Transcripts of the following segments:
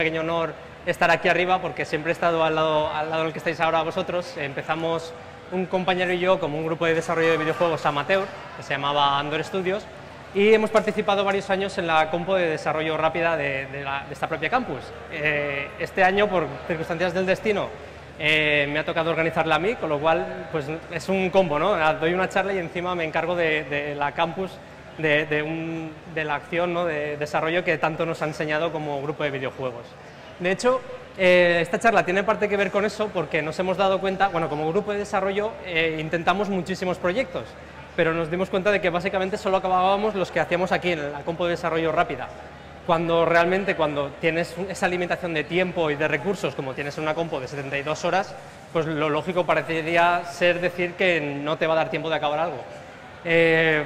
pequeño honor estar aquí arriba porque siempre he estado al lado, al lado del que estáis ahora vosotros. Empezamos un compañero y yo como un grupo de desarrollo de videojuegos amateur que se llamaba Andor Studios y hemos participado varios años en la compo de desarrollo rápida de, esta propia campus. Eh, este año, por circunstancias del destino, eh, me ha tocado organizarla a mí, con lo cual pues, es un combo, ¿no? Doy una charla y encima me encargo de, la campus, de, la acción ¿no? de desarrollo que tanto nos ha enseñado como grupo de videojuegos. De hecho, eh, esta charla tiene parte que ver con eso porque nos hemos dado cuenta, bueno, como grupo de desarrollo eh, intentamos muchísimos proyectos, pero nos dimos cuenta de que básicamente solo acabábamos los que hacíamos aquí en la compo de desarrollo rápida. Cuando realmente, cuando tienes esa limitación de tiempo y de recursos, como tienes en una compo de 72 horas, pues lo lógico parecería ser decir que no te va a dar tiempo de acabar algo. Eh,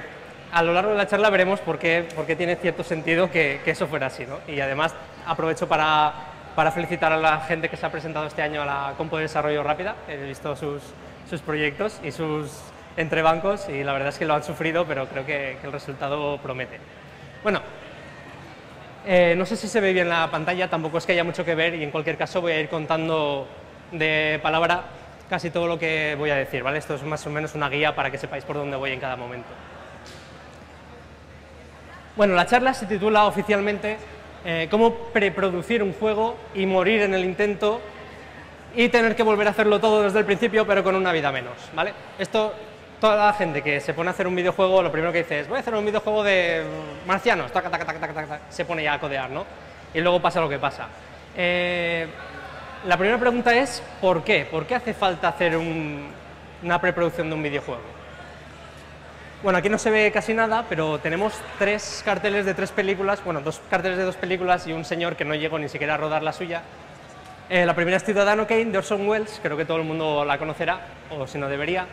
a lo largo de la charla veremos por qué, tiene cierto sentido que, eso fuera así, ¿no? Y además aprovecho para felicitar a la gente que se ha presentado este año a la Compo de Desarrollo Rápida. He visto sus, sus proyectos y sus entrebancos y la verdad es que lo han sufrido, pero creo que, el resultado promete. Bueno, eh, no sé si se ve bien la pantalla, tampoco es que haya mucho que ver y en cualquier caso voy a ir contando de palabra casi todo lo que voy a decir, ¿vale? Esto es más o menos una guía para que sepáis por dónde voy en cada momento. Bueno, la charla se titula oficialmente eh, cómo preproducir un juego y morir en el intento y tener que volver a hacerlo todo desde el principio, pero con una vida menos, ¿vale? Esto, toda la gente que se pone a hacer un videojuego, lo primero que dice es, voy a hacer un videojuego de marcianos, se pone ya a codear, ¿no? Y luego pasa lo que pasa. Eh, la primera pregunta es, ¿por qué? ¿Por qué hace falta hacer una preproducción de un videojuego? Bueno, aquí no se ve casi nada, pero tenemos tres carteles de tres películas, bueno, dos carteles de dos películas y un señor que no llegó ni siquiera a rodar la suya. Eh, la primera es Ciudadano Kane, de Orson Welles, creo que todo el mundo la conocerá, o si no debería.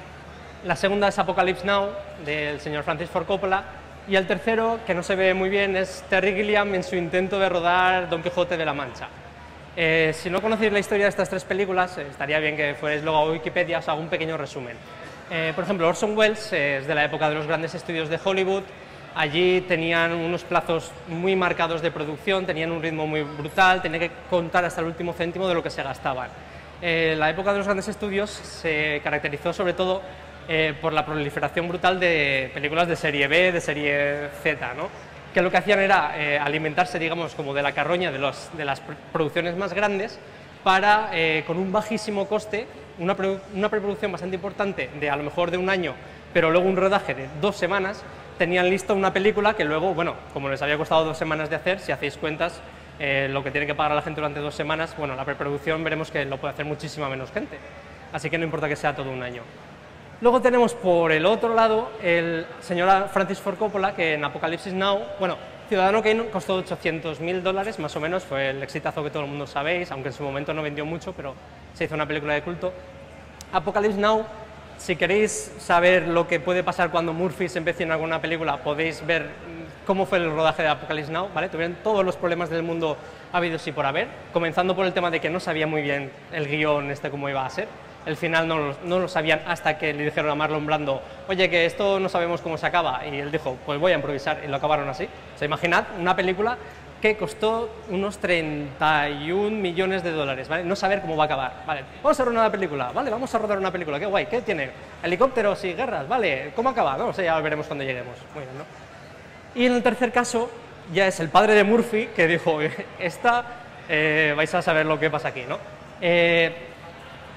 La segunda es Apocalypse Now, del señor Francis Ford Coppola. Y el tercero, que no se ve muy bien, es Terry Gilliam en su intento de rodar Don Quijote de la Mancha. Eh, si no conocéis la historia de estas tres películas, eh, estaría bien que fuerais luego a Wikipedia, os hago un pequeño resumen. Eh, por ejemplo, Orson Welles es de la época de los grandes estudios de Hollywood. Allí tenían unos plazos muy marcados de producción, tenían un ritmo muy brutal, tenían que contar hasta el último céntimo de lo que se gastaban. Eh, la época de los grandes estudios se caracterizó sobre todo eh, por la proliferación brutal de películas de serie B, de serie Z, ¿no? que lo que hacían era alimentarse, digamos, como de la carroña de, de las producciones más grandes para, con un bajísimo coste, una, preproducción bastante importante de a lo mejor de un año, pero luego un rodaje de dos semanas, tenían lista una película que luego, bueno, como les había costado dos semanas de hacer, si hacéis cuentas, eh, lo que tiene que pagar la gente durante dos semanas, bueno, la preproducción veremos que lo puede hacer muchísima menos gente, así que no importa que sea todo un año. Luego tenemos por el otro lado el señor Francis Ford Coppola, que en Apocalipsis Now, bueno, Ciudadano Kane costó 800.000 dólares, más o menos, fue el exitazo que todo el mundo sabéis, aunque en su momento no vendió mucho, pero se hizo una película de culto. Apocalypse Now, si queréis saber lo que puede pasar cuando Murphy se empiece en alguna película, podéis ver cómo fue el rodaje de Apocalypse Now, ¿vale? Tuvieron todos los problemas del mundo habidos y por haber, comenzando por el tema de que no sabía muy bien el guion este cómo iba a ser. El final no lo, no lo sabían hasta que le dijeron a Marlon Brando, oye, que esto no sabemos cómo se acaba. Y él dijo, pues voy a improvisar. Y lo acabaron así. O sea, imaginad una película que costó unos 31 millones de dólares, ¿vale? No saber cómo va a acabar, ¿vale? Vamos a rodar una película, ¿vale? Vamos a rodar una película, qué guay, ¿qué tiene? Helicópteros y guerras, ¿vale? ¿Cómo acaba? No sé, ya lo veremos cuando lleguemos. Muy bien, ¿no? Y en el tercer caso, ya es el padre de Murphy, que dijo, esta, eh, vais a saber lo que pasa aquí, ¿no? Eh,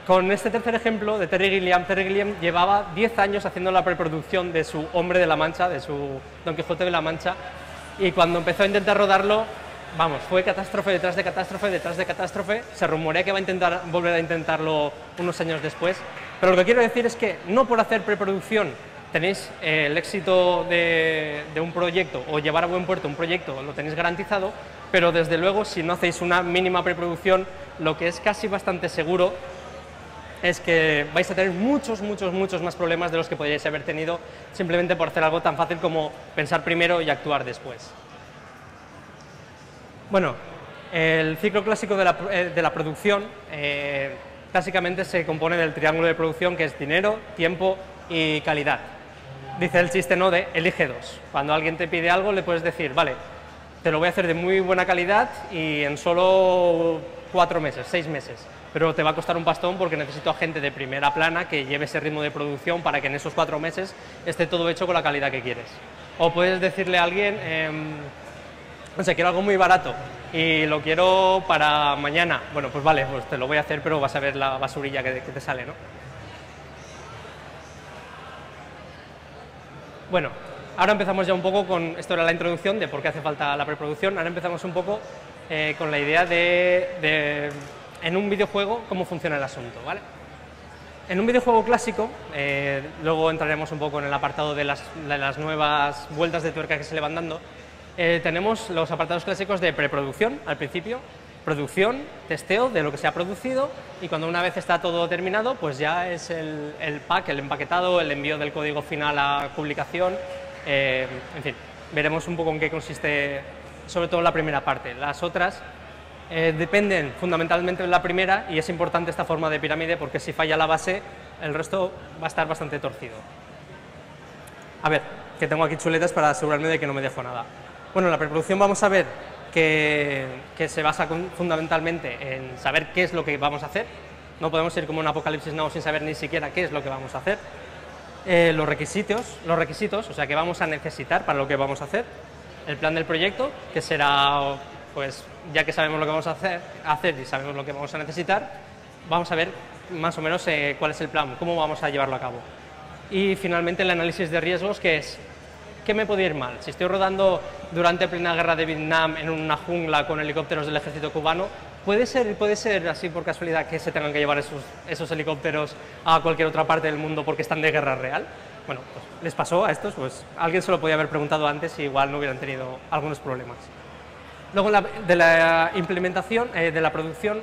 con este tercer ejemplo de Terry Gilliam, Terry Gilliam llevaba 10 años haciendo la preproducción de su Hombre de la Mancha, de su Don Quijote de la Mancha, y cuando empezó a intentar rodarlo, vamos, fue catástrofe detrás de catástrofe detrás de catástrofe, se rumorea que va a intentar volver a intentarlo unos años después, pero lo que quiero decir es que no por hacer preproducción tenéis eh, el éxito de, de, un proyecto o llevar a buen puerto un proyecto, lo tenéis garantizado, pero desde luego si no hacéis una mínima preproducción, lo que es casi bastante seguro es que vais a tener muchos, muchos, muchos más problemas de los que podríais haber tenido simplemente por hacer algo tan fácil como pensar primero y actuar después. Bueno, el ciclo clásico de la, eh, producción eh, básicamente se compone del triángulo de producción que es dinero, tiempo y calidad. Dice el chiste no de elige dos. Cuando alguien te pide algo le puedes decir, vale, te lo voy a hacer de muy buena calidad y en solo cuatro meses, seis meses. Pero te va a costar un pastón porque necesito a gente de primera plana que lleve ese ritmo de producción para que en esos cuatro meses esté todo hecho con la calidad que quieres. O puedes decirle a alguien, eh, no sé, quiero algo muy barato y lo quiero para mañana. Bueno, pues vale, pues te lo voy a hacer, pero vas a ver la basurilla que, que te sale, ¿no? Bueno, ahora empezamos ya un poco con, esto era la introducción de por qué hace falta la preproducción, ahora empezamos un poco eh, con la idea de, en un videojuego, cómo funciona el asunto, ¿vale? En un videojuego clásico, eh, luego entraremos un poco en el apartado de las, de las, nuevas vueltas de tuerca que se le van dando, eh, tenemos los apartados clásicos de preproducción al principio, producción, testeo de lo que se ha producido y cuando una vez está todo terminado, pues ya es el, el pack, el empaquetado, el envío del código final a publicación, eh, en fin, veremos un poco en qué consiste sobre todo la primera parte. Las otras eh, dependen fundamentalmente de la primera y es importante esta forma de pirámide porque si falla la base, el resto va a estar bastante torcido. A ver, que tengo aquí chuletas para asegurarme de que no me dejo nada. Bueno, la preproducción vamos a ver que, se basa fundamentalmente en saber qué es lo que vamos a hacer. No podemos ir como un apocalipsis now sin saber ni siquiera qué es lo que vamos a hacer. Eh, los requisitos, los requisitos, o sea, que vamos a necesitar para lo que vamos a hacer. El plan del proyecto, que será, pues, ya que sabemos lo que vamos a hacer, y sabemos lo que vamos a necesitar, vamos a ver más o menos eh, cuál es el plan, cómo vamos a llevarlo a cabo. Y finalmente el análisis de riesgos, que es ¿qué me puede ir mal? Si estoy rodando durante plena guerra de Vietnam en una jungla con helicópteros del ejército cubano, ¿puede ser, puede ser así por casualidad que se tengan que llevar esos, esos helicópteros a cualquier otra parte del mundo porque están de guerra real? Bueno, pues les pasó a estos, pues alguien se lo podía haber preguntado antes y igual no hubieran tenido algunos problemas. Luego de la implementación, eh, de la producción,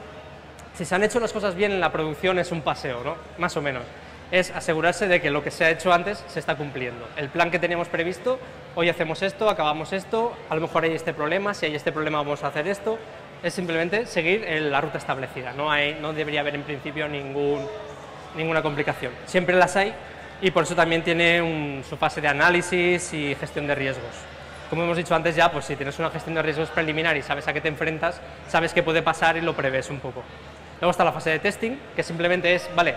si se han hecho las cosas bien en la producción es un paseo, ¿no? Más o menos es asegurarse de que lo que se ha hecho antes se está cumpliendo. El plan que teníamos previsto, hoy hacemos esto, acabamos esto, a lo mejor hay este problema, si hay este problema vamos a hacer esto, es simplemente seguir la ruta establecida, no, hay, no debería haber en principio ninguna complicación. Siempre las hay y por eso también tiene su fase de análisis y gestión de riesgos. Como hemos dicho antes ya, pues si tienes una gestión de riesgos preliminar y sabes a qué te enfrentas, sabes qué puede pasar y lo prevés un poco. Luego está la fase de testing, que simplemente es, vale,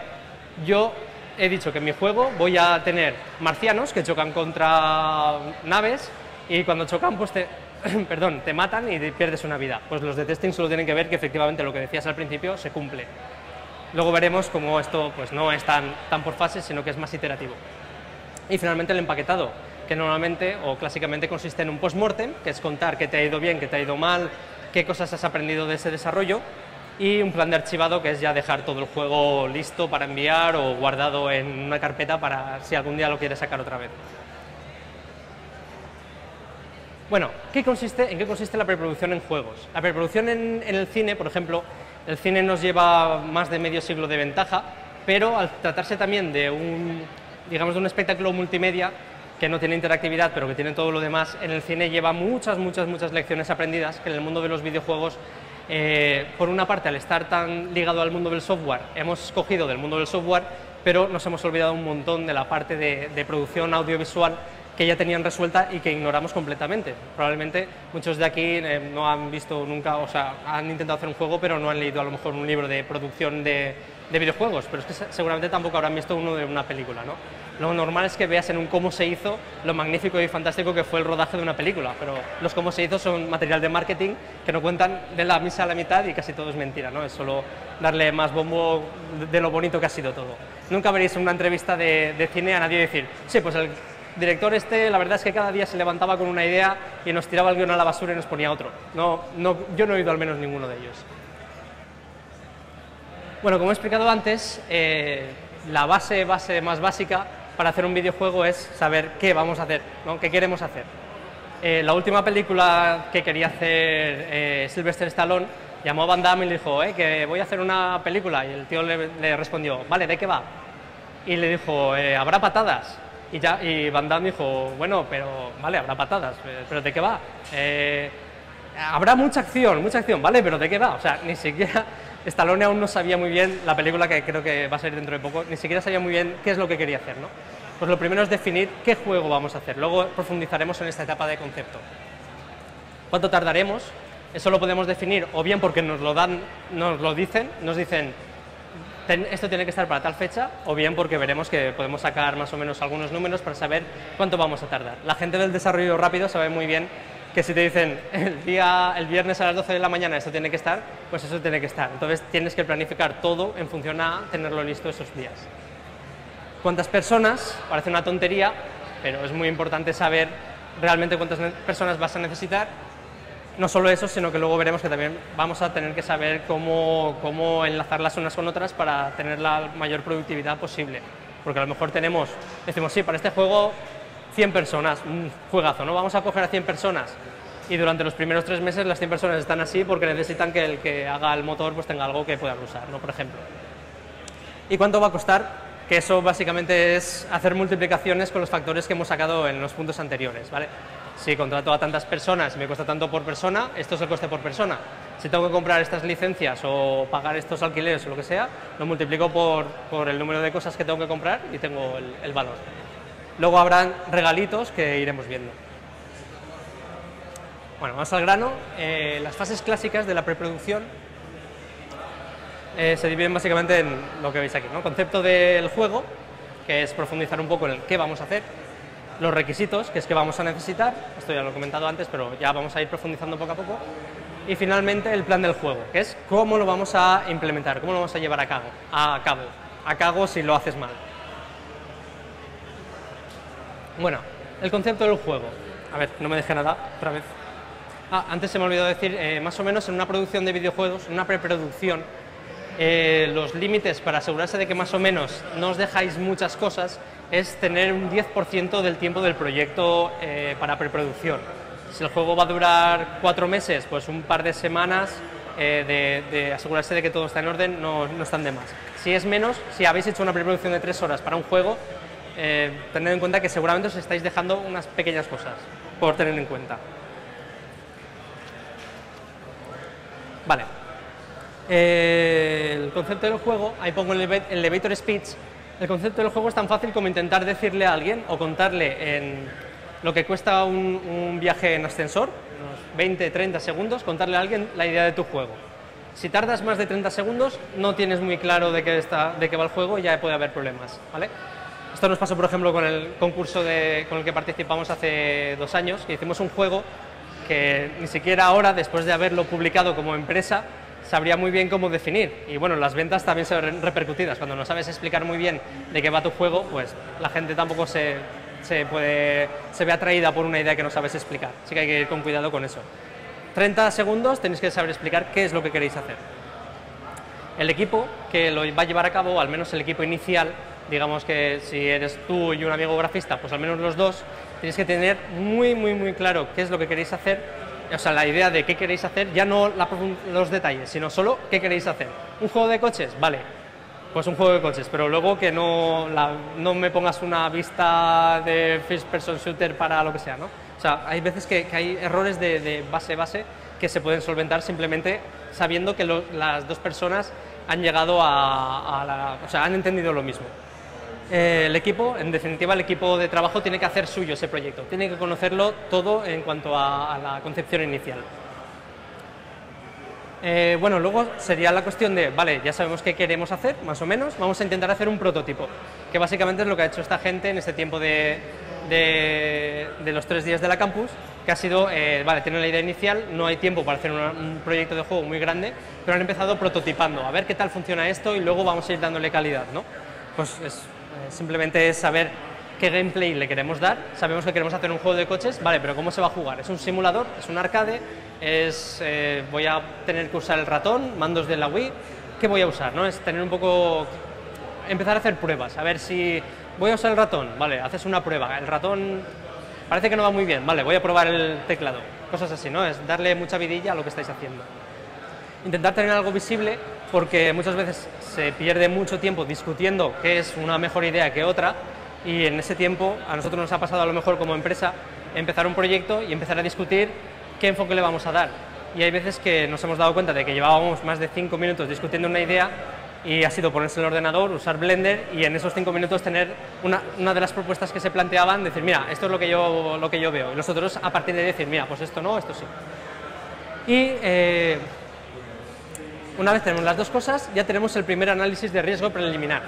yo he dicho que en mi juego voy a tener marcianos que chocan contra naves y cuando chocan, pues te, perdón, te matan y pierdes una vida. Pues los de testing solo tienen que ver que efectivamente lo que decías al principio se cumple. Luego veremos cómo esto pues, no es tan, tan por fases, sino que es más iterativo. Y finalmente el empaquetado, que normalmente o clásicamente consiste en un post-mortem, que es contar qué te ha ido bien, qué te ha ido mal, qué cosas has aprendido de ese desarrollo, y un plan de archivado que es ya dejar todo el juego listo para enviar o guardado en una carpeta para si algún día lo quieres sacar otra vez. Bueno, ¿qué consiste, ¿en qué consiste la preproducción en juegos? La preproducción en, en el cine, por ejemplo, el cine nos lleva más de medio siglo de ventaja, pero al tratarse también de un, digamos, de un espectáculo multimedia que no tiene interactividad, pero que tiene todo lo demás, en el cine lleva muchas, muchas, muchas lecciones aprendidas que en el mundo de los videojuegos eh, por una parte, al estar tan ligado al mundo del software, hemos escogido del mundo del software, pero nos hemos olvidado un montón de la parte de, producción audiovisual que ya tenían resuelta y que ignoramos completamente. Probablemente muchos de aquí eh, no han visto nunca, o sea, han intentado hacer un juego, pero no han leído a lo mejor un libro de producción de, de videojuegos, pero es que seguramente tampoco habrán visto uno de una película, ¿no? Lo normal es que veas en un cómo se hizo lo magnífico y fantástico que fue el rodaje de una película, pero los cómo se hizo son material de marketing que no cuentan de la misa a la mitad y casi todo es mentira, ¿no? Es solo darle más bombo de lo bonito que ha sido todo. Nunca veréis en una entrevista de, cine a nadie decir, sí, pues el director este, la verdad es que cada día se levantaba con una idea y nos tiraba el guion a la basura y nos ponía otro. No, no, yo no he oído al menos ninguno de ellos. Bueno, como he explicado antes, eh, la base, base más básica para hacer un videojuego es saber qué vamos a hacer, ¿no? qué queremos hacer. Eh, la última película que quería hacer eh, Sylvester Stallone llamó a Van Damme y le dijo, eh, que voy a hacer una película. Y el tío le, respondió, vale, ¿de qué va? Y le dijo, eh, ¿habrá patadas? Y, ya, y Van Damme dijo, bueno, pero vale, habrá patadas, pero ¿de qué va? habrá mucha acción, mucha acción, vale, pero ¿de qué va? O sea, ni siquiera Stallone aún no sabía muy bien, la película que creo que va a salir dentro de poco, ni siquiera sabía muy bien qué es lo que quería hacer, ¿no? Pues lo primero es definir qué juego vamos a hacer, luego profundizaremos en esta etapa de concepto. ¿Cuánto tardaremos? Eso lo podemos definir o bien porque nos lo dan, nos lo dicen, nos dicen esto tiene que estar para tal fecha, o bien porque veremos que podemos sacar más o menos algunos números para saber cuánto vamos a tardar. La gente del desarrollo rápido sabe muy bien que si te dicen el, día, el viernes a las 12 de la mañana esto tiene que estar, pues eso tiene que estar. Entonces tienes que planificar todo en función a tenerlo listo esos días. ¿Cuántas personas? Parece una tontería, pero es muy importante saber realmente cuántas personas vas a necesitar no solo eso, sino que luego veremos que también vamos a tener que saber cómo, cómo enlazarlas unas con otras para tener la mayor productividad posible. Porque a lo mejor tenemos, decimos, sí, para este juego 100 personas, un juegazo, ¿no? Vamos a coger a 100 personas y durante los primeros tres meses las 100 personas están así porque necesitan que el que haga el motor pues tenga algo que puedan usar, ¿no? Por ejemplo. ¿Y cuánto va a costar? Que eso básicamente es hacer multiplicaciones con los factores que hemos sacado en los puntos anteriores, ¿vale? si contrato a tantas personas y me cuesta tanto por persona, esto es el coste por persona. Si tengo que comprar estas licencias o pagar estos alquileres o lo que sea, lo multiplico por, por el número de cosas que tengo que comprar y tengo el, valor. Luego habrán regalitos que iremos viendo. Bueno, vamos al grano. Eh, las fases clásicas de la preproducción eh, se dividen básicamente en lo que veis aquí, ¿no? Concepto del juego, que es profundizar un poco en el qué vamos a hacer, los requisitos, que es que vamos a necesitar, esto ya lo he comentado antes, pero ya vamos a ir profundizando poco a poco, y finalmente el plan del juego, que es cómo lo vamos a implementar, cómo lo vamos a llevar a cabo, a cabo, a cabo si lo haces mal. Bueno, el concepto del juego. A ver, no me deje nada, otra vez. Ah, antes se me olvidó decir, eh, más o menos en una producción de videojuegos, en una preproducción, eh, los límites para asegurarse de que más o menos no os dejáis muchas cosas es tener un 10% del tiempo del proyecto eh, para preproducción. Si el juego va a durar cuatro meses, pues un par de semanas de, asegurarse de que todo está en orden no, no, están de más. Si es menos, si habéis hecho una preproducción de tres horas para un juego, eh, tened en cuenta que seguramente os estáis dejando unas pequeñas cosas por tener en cuenta. Vale. el concepto del juego, ahí pongo el elevator speech, el concepto del juego es tan fácil como intentar decirle a alguien o contarle en lo que cuesta un, viaje en ascensor, unos 20, 30 segundos, contarle a alguien la idea de tu juego. Si tardas más de 30 segundos, no tienes muy claro de qué, de qué va el juego y ya puede haber problemas. ¿vale? Esto nos pasó, por ejemplo, con el concurso con el que participamos hace dos años, que hicimos un juego que ni siquiera ahora, después de haberlo publicado como empresa, sabría muy bien cómo definir. Y bueno, las ventas también se ven repercutidas. Cuando no sabes explicar muy bien de qué va tu juego, pues la gente tampoco se, se, puede, se ve atraída por una idea que no sabes explicar. Así que hay que ir con cuidado con eso. 30 segundos tenéis que saber explicar qué es lo que queréis hacer. El equipo que lo va a llevar a cabo, al menos el equipo inicial, digamos que si eres tú y un amigo grafista, pues al menos los dos, tenéis que tener muy, muy, muy claro qué es lo que queréis hacer o sea, la idea de qué queréis hacer, ya no los detalles, sino solo qué queréis hacer. ¿Un juego de coches? Vale, pues un juego de coches, pero luego que no, no me pongas una vista de first person shooter para lo que sea, ¿no? O sea, hay veces que, hay errores de, base base que se pueden solventar simplemente sabiendo que las dos personas han llegado a, a la, o sea, han entendido lo mismo. Eh, el equipo, en definitiva el equipo de trabajo tiene que hacer suyo ese proyecto, tiene que conocerlo todo en cuanto a, la concepción inicial. Eh, bueno, luego sería la cuestión de, vale, ya sabemos qué queremos hacer, más o menos, vamos a intentar hacer un prototipo, que básicamente es lo que ha hecho esta gente en este tiempo de, de, los tres días de la campus, que ha sido, eh, vale, tienen la idea inicial, no hay tiempo para hacer un proyecto de juego muy grande, pero han empezado prototipando, a ver qué tal funciona esto y luego vamos a ir dándole calidad, ¿no? Pues es simplemente es saber qué gameplay le queremos dar. Sabemos que queremos hacer un juego de coches, vale, pero ¿cómo se va a jugar? ¿Es un simulador? ¿Es un arcade? Es, eh, ¿Voy a tener que usar el ratón? ¿Mandos de la Wii? ¿Qué voy a usar? ¿no? Es tener un poco... empezar a hacer pruebas, a ver si... ¿Voy a usar el ratón? Vale, haces una prueba. El ratón parece que no va muy bien, vale, voy a probar el teclado. Cosas así, ¿no? Es darle mucha vidilla a lo que estáis haciendo. Intentar tener algo visible porque muchas veces se pierde mucho tiempo discutiendo qué es una mejor idea que otra y en ese tiempo a nosotros nos ha pasado a lo mejor como empresa empezar un proyecto y empezar a discutir qué enfoque le vamos a dar. Y hay veces que nos hemos dado cuenta de que llevábamos más de cinco minutos discutiendo una idea y ha sido ponerse el ordenador, usar Blender y en esos cinco minutos tener una, una, de las propuestas que se planteaban, decir, mira, esto es lo que, yo, lo que yo veo. Y nosotros a partir de decir, mira, pues esto no, esto sí. Y eh, una vez tenemos las dos cosas, ya tenemos el primer análisis de riesgo preliminar.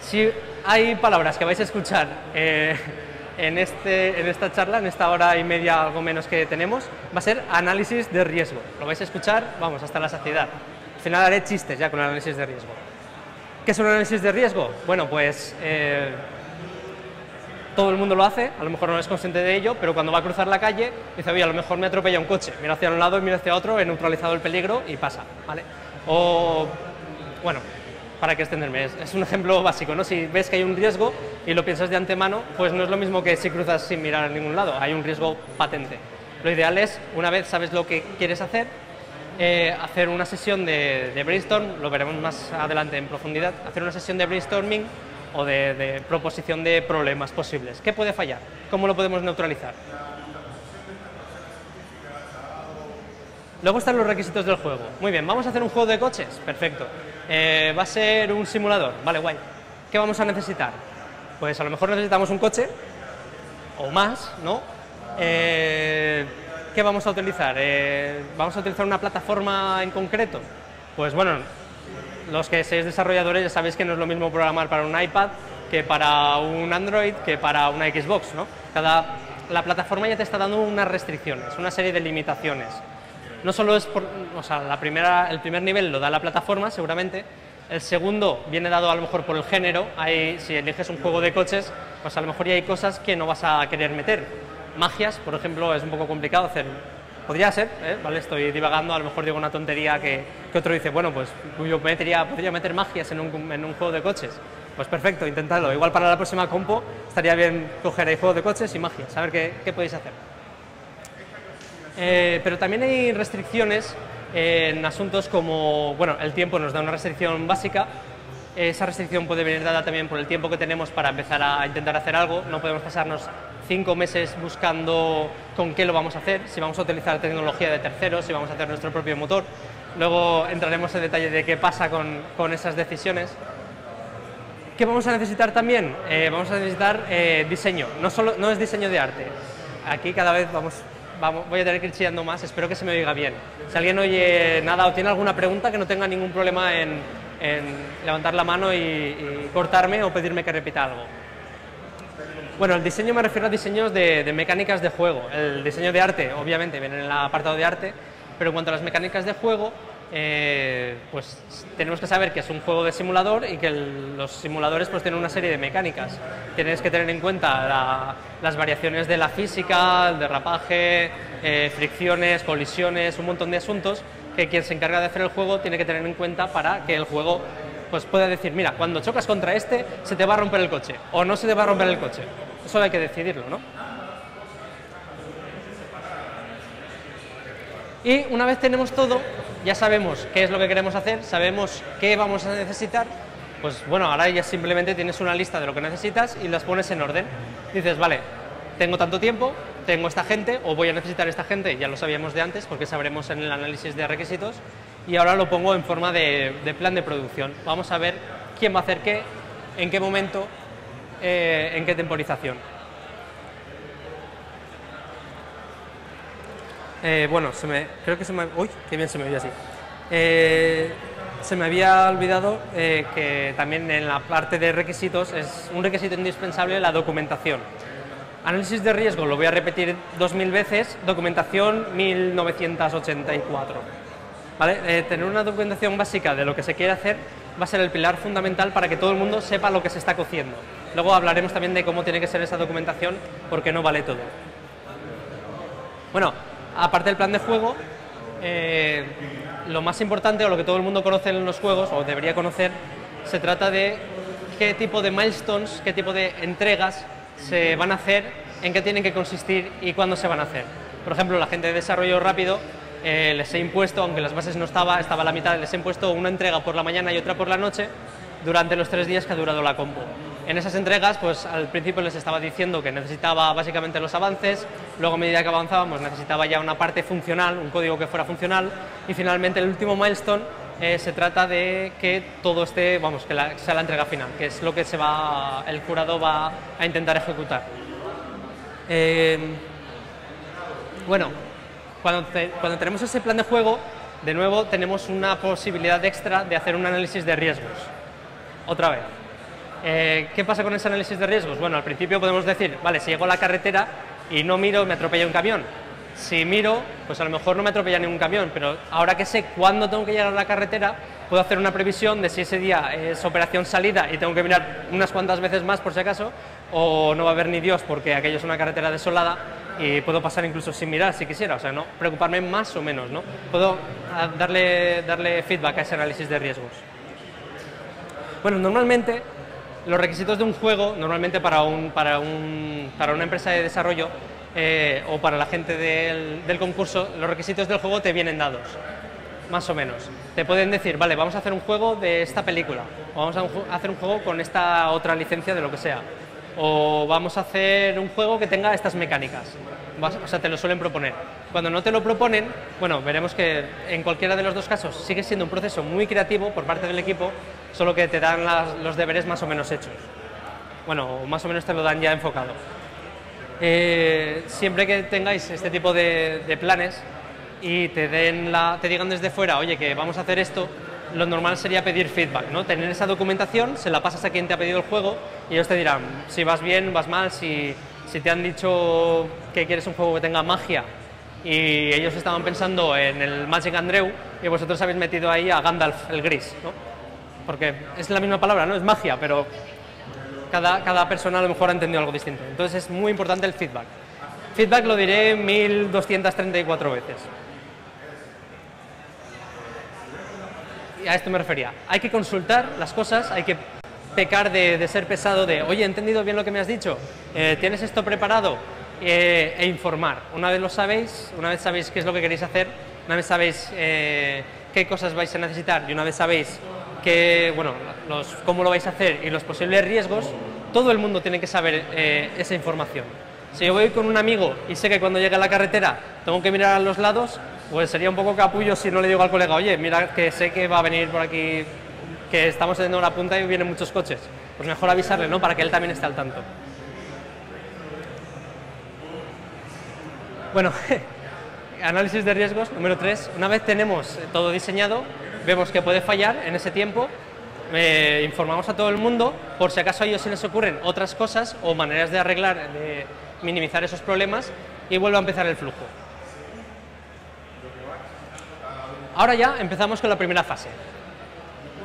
Si hay palabras que vais a escuchar eh, en, este, en esta charla, en esta hora y media, algo menos que tenemos, va a ser análisis de riesgo. Lo vais a escuchar, vamos, hasta la saciedad. Al final haré chistes ya con el análisis de riesgo. ¿Qué es un análisis de riesgo? Bueno, pues eh, todo el mundo lo hace, a lo mejor no es consciente de ello, pero cuando va a cruzar la calle dice, oye, a lo mejor me atropella un coche, mira hacia un lado y mira hacia otro, he neutralizado el peligro y pasa, ¿vale? O, bueno, para que extenderme, es, un ejemplo básico, ¿no? Si ves que hay un riesgo y lo piensas de antemano, pues no es lo mismo que si cruzas sin mirar a ningún lado, hay un riesgo patente. Lo ideal es, una vez sabes lo que quieres hacer, eh, hacer una sesión de, de brainstorm, lo veremos más adelante en profundidad, hacer una sesión de brainstorming o de, proposición de problemas posibles. ¿Qué puede fallar? ¿Cómo lo podemos neutralizar? Luego están los requisitos del juego. Muy bien, ¿vamos a hacer un juego de coches? Perfecto. Eh, ¿Va a ser un simulador? Vale, guay. ¿Qué vamos a necesitar? Pues a lo mejor necesitamos un coche, o más, ¿no? Eh, ¿Qué vamos a utilizar? Eh, ¿Vamos a utilizar una plataforma en concreto? Pues bueno, los que seáis desarrolladores ya sabéis que no es lo mismo programar para un iPad que para un Android, que para una Xbox, ¿no? Cada, la plataforma ya te está dando unas restricciones, una serie de limitaciones. No solo es por, o sea, la primera, el primer nivel lo da la plataforma, seguramente, el segundo viene dado a lo mejor por el género, hay, si eliges un juego de coches, pues a lo mejor ya hay cosas que no vas a querer meter. Magias, por ejemplo, es un poco complicado hacer Podría ser, ¿eh? ¿vale? Estoy divagando, a lo mejor digo una tontería que, que otro dice, bueno, pues yo metería, podría meter magias en un, en un, juego de coches. Pues perfecto, intentadlo. Igual para la próxima compo estaría bien coger el juego de coches y magias, saber qué, qué podéis hacer. Eh, pero también hay restricciones en asuntos como, bueno, el tiempo nos da una restricción básica, esa restricción puede venir dada también por el tiempo que tenemos para empezar a intentar hacer algo. No podemos pasarnos cinco meses buscando con qué lo vamos a hacer, si vamos a utilizar tecnología de terceros, si vamos a hacer nuestro propio motor. Luego entraremos en detalle de qué pasa con, con esas decisiones. ¿Qué vamos a necesitar también? Eh, vamos a necesitar eh, diseño, no, solo, no es diseño de arte. Aquí cada vez vamos, vamos, voy a tener que ir chillando más, espero que se me oiga bien. Si alguien oye nada o tiene alguna pregunta, que no tenga ningún problema en, en levantar la mano y, cortarme o pedirme que repita algo. Bueno, el diseño me refiero a diseños de, mecánicas de juego. El diseño de arte, obviamente, viene en el apartado de arte, pero en cuanto a las mecánicas de juego, eh, pues tenemos que saber que es un juego de simulador y que los simuladores pues tienen una serie de mecánicas. Tienes que tener en cuenta las variaciones de la física, el derrapaje, eh, fricciones, colisiones, un montón de asuntos que quien se encarga de hacer el juego tiene que tener en cuenta para que el juego pues pueda decir, mira, cuando chocas contra este se te va a romper el coche o no se te va a romper el coche. Eso hay que decidirlo, ¿no? Y una vez tenemos todo, ya sabemos qué es lo que queremos hacer, sabemos qué vamos a necesitar, pues bueno, ahora ya simplemente tienes una lista de lo que necesitas y las pones en orden. Dices, vale, tengo tanto tiempo, tengo esta gente o voy a necesitar esta gente, ya lo sabíamos de antes porque sabremos en el análisis de requisitos y ahora lo pongo en forma de, plan de producción. Vamos a ver quién va a hacer qué, en qué momento, eh, en qué temporización. Eh, bueno, se me, creo que se me... Uy, qué bien se me oye así. Eh, se me había olvidado que también en la parte de requisitos es un requisito indispensable la documentación. Análisis de riesgo, lo voy a repetir dos mil veces, documentación 1984. ¿Vale? Eh, tener una documentación básica de lo que se quiere hacer va a ser el pilar fundamental para que todo el mundo sepa lo que se está cociendo. Luego hablaremos también de cómo tiene que ser esa documentación, porque no vale todo. Bueno, aparte del plan de juego, eh, lo más importante o lo que todo el mundo conoce en los juegos, o debería conocer, se trata de qué tipo de milestones, qué tipo de entregas se van a hacer, en qué tienen que consistir y cuándo se van a hacer. Por ejemplo, la gente de desarrollo rápido eh, les he impuesto, aunque las bases no estaba, estaba a la mitad, les he impuesto una entrega por la mañana y otra por la noche durante los tres días que ha durado la compu. En esas entregas, pues al principio les estaba diciendo que necesitaba básicamente los avances, luego a medida que avanzábamos necesitaba ya una parte funcional, un código que fuera funcional, y finalmente el último milestone eh, se trata de que todo esté, vamos, que sea la entrega final, que es lo que se va, el jurado va a intentar ejecutar. Eh, bueno, Cuando, cuando tenemos ese plan de juego, de nuevo tenemos una posibilidad extra de hacer un análisis de riesgos. Otra vez. Eh, ¿Qué pasa con ese análisis de riesgos? Bueno, al principio podemos decir, vale, si llego a la carretera y no miro, me atropella un camión. Si miro, pues a lo mejor no me atropella ningún camión, pero ahora que sé cuándo tengo que llegar a la carretera, puedo hacer una previsión de si ese día es operación salida y tengo que mirar unas cuantas veces más por si acaso, o no va a haber ni Dios porque aquello es una carretera desolada y puedo pasar incluso sin mirar si quisiera, o sea, no preocuparme más o menos, ¿no? Puedo ah, darle, darle feedback a ese análisis de riesgos. Bueno, normalmente los requisitos de un juego, normalmente para, un, para, un, para una empresa de desarrollo eh, o para la gente del, del concurso, los requisitos del juego te vienen dados más o menos. Te pueden decir, vale, vamos a hacer un juego de esta película, o vamos a hacer un juego con esta otra licencia de lo que sea o vamos a hacer un juego que tenga estas mecánicas. O sea, te lo suelen proponer. Cuando no te lo proponen, bueno, veremos que en cualquiera de los dos casos sigue siendo un proceso muy creativo por parte del equipo, solo que te dan los deberes más o menos hechos. Bueno, más o menos te lo dan ya enfocado. Eh, siempre que tengáis este tipo de, planes y te, den la, te digan desde fuera, oye, que vamos a hacer esto, lo normal sería pedir feedback, ¿no? Tener esa documentación, se la pasas a quien te ha pedido el juego y ellos te dirán si vas bien, vas mal, si, si te han dicho que quieres un juego que tenga magia y ellos estaban pensando en el Magic Andreu y vosotros habéis metido ahí a Gandalf el gris, ¿no? Porque es la misma palabra, ¿no? Es magia, pero cada, cada persona a lo mejor ha entendido algo distinto. Entonces es muy importante el feedback. Feedback lo diré 1234 veces. a esto me refería. Hay que consultar las cosas, hay que pecar de, ser pesado, de, oye, he entendido bien lo que me has dicho, eh, ¿tienes esto preparado? Eh, e informar. Una vez lo sabéis, una vez sabéis qué es lo que queréis hacer, una vez sabéis eh, qué cosas vais a necesitar y una vez sabéis que, bueno, cómo lo vais a hacer y los posibles riesgos, todo el mundo tiene que saber esa información. Si yo voy con un amigo y sé que cuando llegue a la carretera tengo que mirar a los lados, pues sería un poco capullo si no le digo al colega, oye, mira que sé que va a venir por aquí, que estamos teniendo una punta y vienen muchos coches. Pues mejor avisarle, ¿no? Para que él también esté al tanto. Bueno, análisis de riesgos, número 3. Una vez tenemos todo diseñado, vemos que puede fallar en ese tiempo, eh, informamos a todo el mundo por si acaso a ellos se les ocurren otras cosas o maneras de arreglar, de minimizar esos problemas y vuelve a empezar el flujo. Ahora ya empezamos con la primera fase.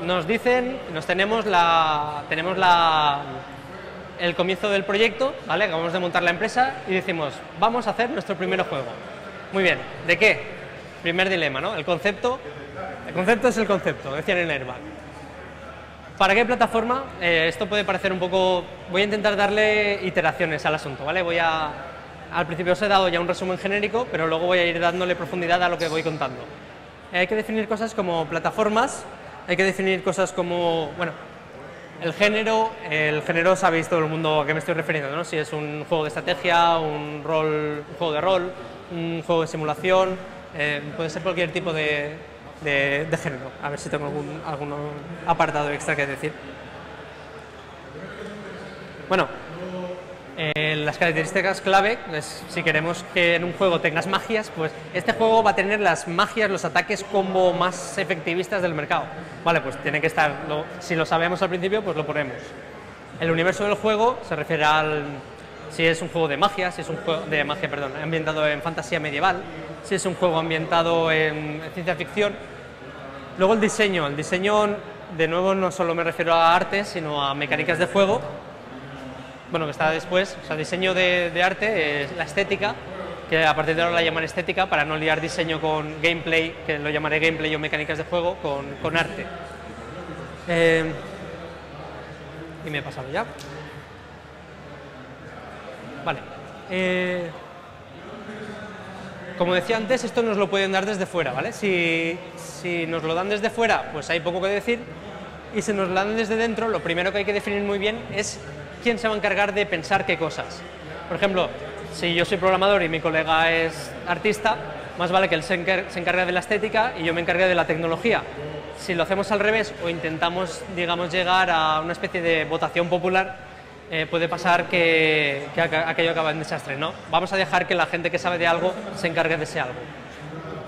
Nos dicen, nos tenemos la, tenemos la, el comienzo del proyecto, ¿vale? Acabamos de montar la empresa y decimos, vamos a hacer nuestro primer juego. Muy bien, ¿de qué? Primer dilema, ¿no? El concepto, el concepto es el concepto, decían en Airbag. ¿Para qué plataforma? Eh, esto puede parecer un poco... Voy a intentar darle iteraciones al asunto, ¿vale? Voy a... Al principio os he dado ya un resumen genérico, pero luego voy a ir dándole profundidad a lo que voy contando hay que definir cosas como plataformas, hay que definir cosas como, bueno, el género, el género sabéis todo el mundo a qué me estoy refiriendo, ¿no? Si es un juego de estrategia, un, rol, un juego de rol, un juego de simulación, eh, puede ser cualquier tipo de, de, género. A ver si tengo algún, algún apartado extra que decir. Bueno, eh, las características clave, si queremos que en un juego tengas magias, pues este juego va a tener las magias, los ataques combo más efectivistas del mercado. Vale, pues tiene que estar, si lo sabemos al principio, pues lo ponemos. El universo del juego se refiere al si es un juego de magia, si es un juego de magia, perdón, ambientado en fantasía medieval, si es un juego ambientado en ciencia ficción. Luego el diseño, el diseño de nuevo no solo me refiero a arte, sino a mecánicas de juego bueno, que está después, o sea, diseño de, arte la estética, que a partir de ahora la llaman estética para no liar diseño con gameplay, que lo llamaré gameplay o mecánicas de juego, con, arte. Eh, y me he pasado ya. Vale. Eh, como decía antes, esto nos lo pueden dar desde fuera, ¿vale? Si, si nos lo dan desde fuera, pues hay poco que decir. Y si nos lo dan desde dentro, lo primero que hay que definir muy bien es quién se va a encargar de pensar qué cosas. Por ejemplo, si yo soy programador y mi colega es artista, más vale que él se, encargue de la estética y yo me encargue de la tecnología. Si lo hacemos al revés o intentamos, digamos, llegar a una especie de votación popular, eh, puede pasar que, aquello acaba en desastre, ¿no? Vamos a dejar que la gente que sabe de algo se encargue de ese algo.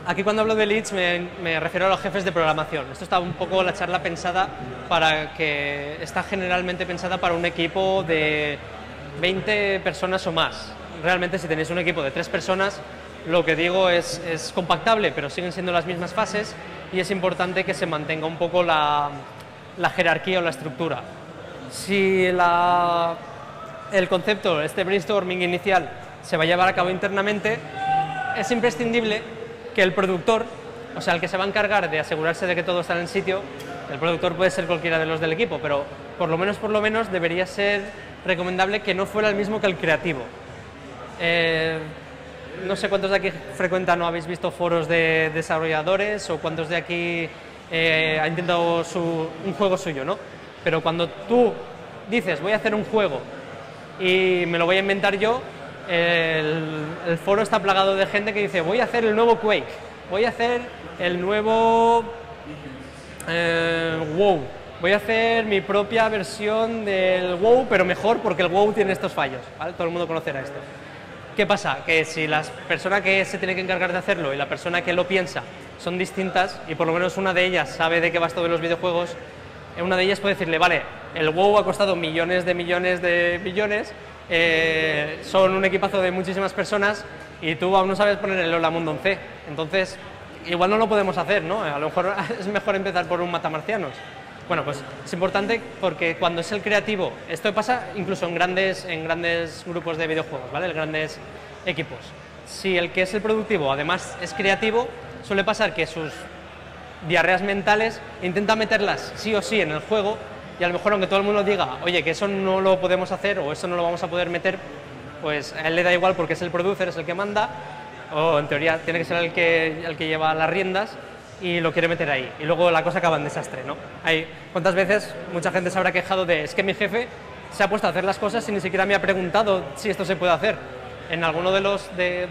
Aquí cuando hablo de leads me, refiero a los jefes de programación. Esto está un poco la charla pensada para que está generalmente pensada para un equipo de 20 personas o más. Realmente si tenéis un equipo de 3 personas, lo que digo es, es compactable, pero siguen siendo las mismas fases y es importante que se mantenga un poco la, la jerarquía o la estructura. Si la, el concepto, este brainstorming inicial, se va a llevar a cabo internamente, es imprescindible que el productor, o sea, el que se va a encargar de asegurarse de que todo está en el sitio, el productor puede ser cualquiera de los del equipo, pero por lo menos, por lo menos, debería ser recomendable que no fuera el mismo que el creativo. Eh, no sé cuántos de aquí frecuentan o habéis visto foros de desarrolladores o cuántos de aquí eh, intentado un juego suyo, ¿no? Pero cuando tú dices, voy a hacer un juego y me lo voy a inventar yo, el, foro está plagado de gente que dice, voy a hacer el nuevo Quake, voy a hacer el nuevo eh, WoW, voy a hacer mi propia versión del WoW, pero mejor porque el WoW tiene estos fallos, Todo el mundo conocerá esto. ¿Qué pasa? Que si la persona que se tiene que encargar de hacerlo y la persona que lo piensa son distintas, y por lo menos una de ellas sabe de qué va esto de los videojuegos, una de ellas puede decirle, vale, el WoW ha costado millones de millones de billones, eh, son un equipazo de muchísimas personas y tú aún no sabes poner el Hola Mundo 11. Entonces, igual no lo podemos hacer, ¿no? A lo mejor es mejor empezar por un matamarcianos. Bueno, pues es importante porque cuando es el creativo, esto pasa incluso en grandes, en grandes grupos de videojuegos, ¿vale? En grandes equipos. Si el que es el productivo además es creativo, suele pasar que sus diarreas mentales intenta meterlas sí o sí en el juego y a lo mejor aunque todo el mundo diga, oye, que eso no lo podemos hacer o eso no lo vamos a poder meter, pues a él le da igual porque es el producer, es el que manda, o en teoría tiene que ser el que, el que lleva las riendas y lo quiere meter ahí. Y luego la cosa acaba en desastre, ¿no? Hay, ¿Cuántas veces mucha gente se habrá quejado de, es que mi jefe se ha puesto a hacer las cosas y ni siquiera me ha preguntado si esto se puede hacer? En alguno de los, de,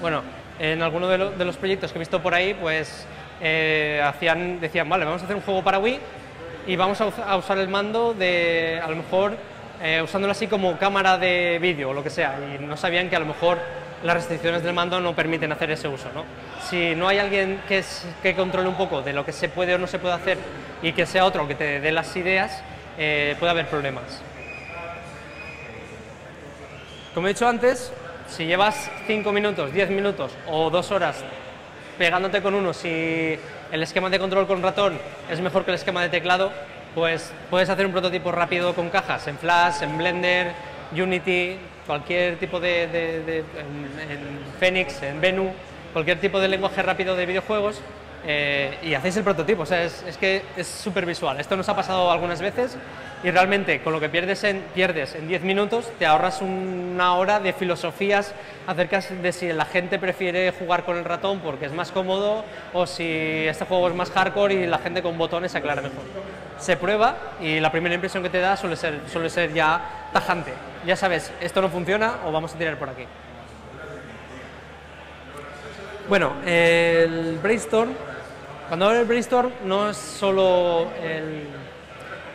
bueno, en alguno de, de los proyectos que he visto por ahí, pues eh, hacían, decían, vale, vamos a hacer un juego para Wii y vamos a, usar el mando de, a lo mejor, eh, usándolo así como cámara de vídeo o lo que sea, y no sabían que a lo mejor las restricciones del mando no permiten hacer ese uso. ¿no? Si no hay alguien que, que controle un poco de lo que se puede o no se puede hacer y que sea otro que te dé las ideas, eh, puede haber problemas. Como he dicho antes, si llevas 5 minutos, 10 minutos o 2 horas pegándote con uno, si el esquema de control con ratón es mejor que el esquema de teclado, pues puedes hacer un prototipo rápido con cajas, en Flash, en Blender, Unity, cualquier tipo de, en, Phoenix, en Venu, cualquier tipo de lenguaje rápido de videojuegos eh, y hacéis el prototipo. O sea, es, es que es súper visual. Esto nos ha pasado algunas veces y realmente con lo que pierdes en, pierdes en 10 minutos te ahorras una hora de filosofías acerca de si la gente prefiere jugar con el ratón porque es más cómodo o si este juego es más hardcore y la gente con botones se aclara mejor. Se prueba y la primera impresión que te da suele ser, suele ser ya tajante. Ya sabes, esto no funciona o vamos a tirar por aquí. Bueno, el brainstorm, cuando hablo del brainstorm no es solo el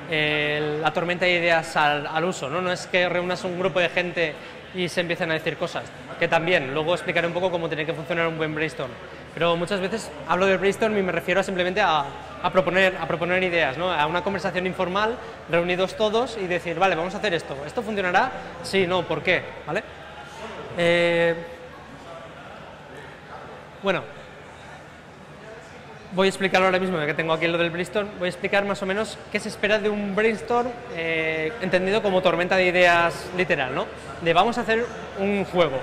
la tormenta de ideas al, uso, ¿no? no es que reúnas un grupo de gente y se empiecen a decir cosas, que también, luego explicaré un poco cómo tiene que funcionar un buen brainstorm, pero muchas veces hablo del brainstorm y me refiero simplemente a, proponer, a proponer ideas, ¿no? a una conversación informal, reunidos todos y decir, vale, vamos a hacer esto, ¿esto funcionará? Sí, no, ¿por qué? ¿Vale? Eh, bueno, voy a explicar ahora mismo, ya que tengo aquí lo del brainstorm, voy a explicar más o menos qué se espera de un brainstorm eh, entendido como tormenta de ideas literal, ¿no? De vamos a hacer un juego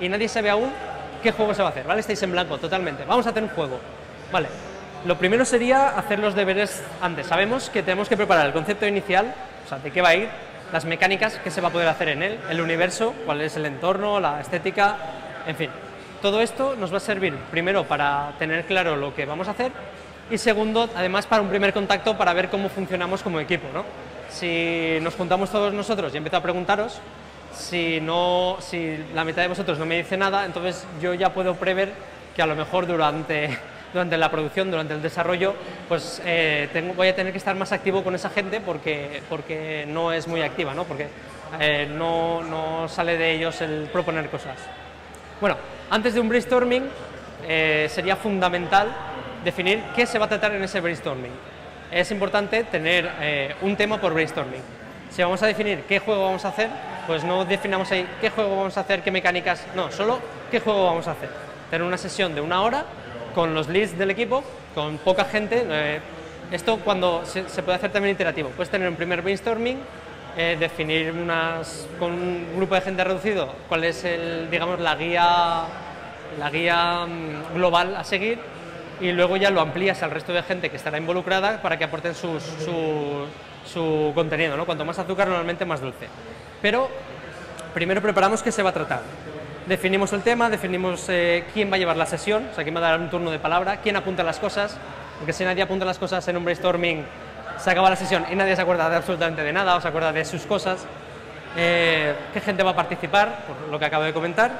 y nadie sabe aún qué juego se va a hacer, ¿vale? Estáis en blanco totalmente, vamos a hacer un juego, ¿vale? Lo primero sería hacer los deberes antes. Sabemos que tenemos que preparar el concepto inicial, o sea, de qué va a ir, las mecánicas, qué se va a poder hacer en él, el universo, cuál es el entorno, la estética, en fin. Todo esto nos va a servir primero para tener claro lo que vamos a hacer y segundo, además, para un primer contacto para ver cómo funcionamos como equipo. ¿no? Si nos juntamos todos nosotros y empiezo a preguntaros, si, no, si la mitad de vosotros no me dice nada, entonces yo ya puedo prever que a lo mejor durante, durante la producción, durante el desarrollo, pues eh, tengo, voy a tener que estar más activo con esa gente porque, porque no es muy activa, ¿no? porque eh, no, no sale de ellos el proponer cosas. Bueno, antes de un brainstorming, eh, sería fundamental definir qué se va a tratar en ese brainstorming. Es importante tener eh, un tema por brainstorming. Si vamos a definir qué juego vamos a hacer, pues no definamos ahí qué juego vamos a hacer, qué mecánicas, no, solo qué juego vamos a hacer. Tener una sesión de una hora con los leads del equipo, con poca gente. Eh, esto cuando se, puede hacer también iterativo. Puedes tener un primer brainstorming, eh, definir unas, con un grupo de gente reducido cuál es el, digamos, la guía, la guía mm, global a seguir y luego ya lo amplías al resto de gente que estará involucrada para que aporten su, su, contenido. ¿no? Cuanto más azúcar, normalmente más dulce. Pero primero preparamos qué se va a tratar. Definimos el tema, definimos eh, quién va a llevar la sesión, o sea, quién va a dar un turno de palabra, quién apunta las cosas, porque si nadie apunta las cosas en un brainstorming, se acaba la sesión y nadie se acuerda de absolutamente de nada o se acuerda de sus cosas. Eh, qué gente va a participar, por lo que acabo de comentar,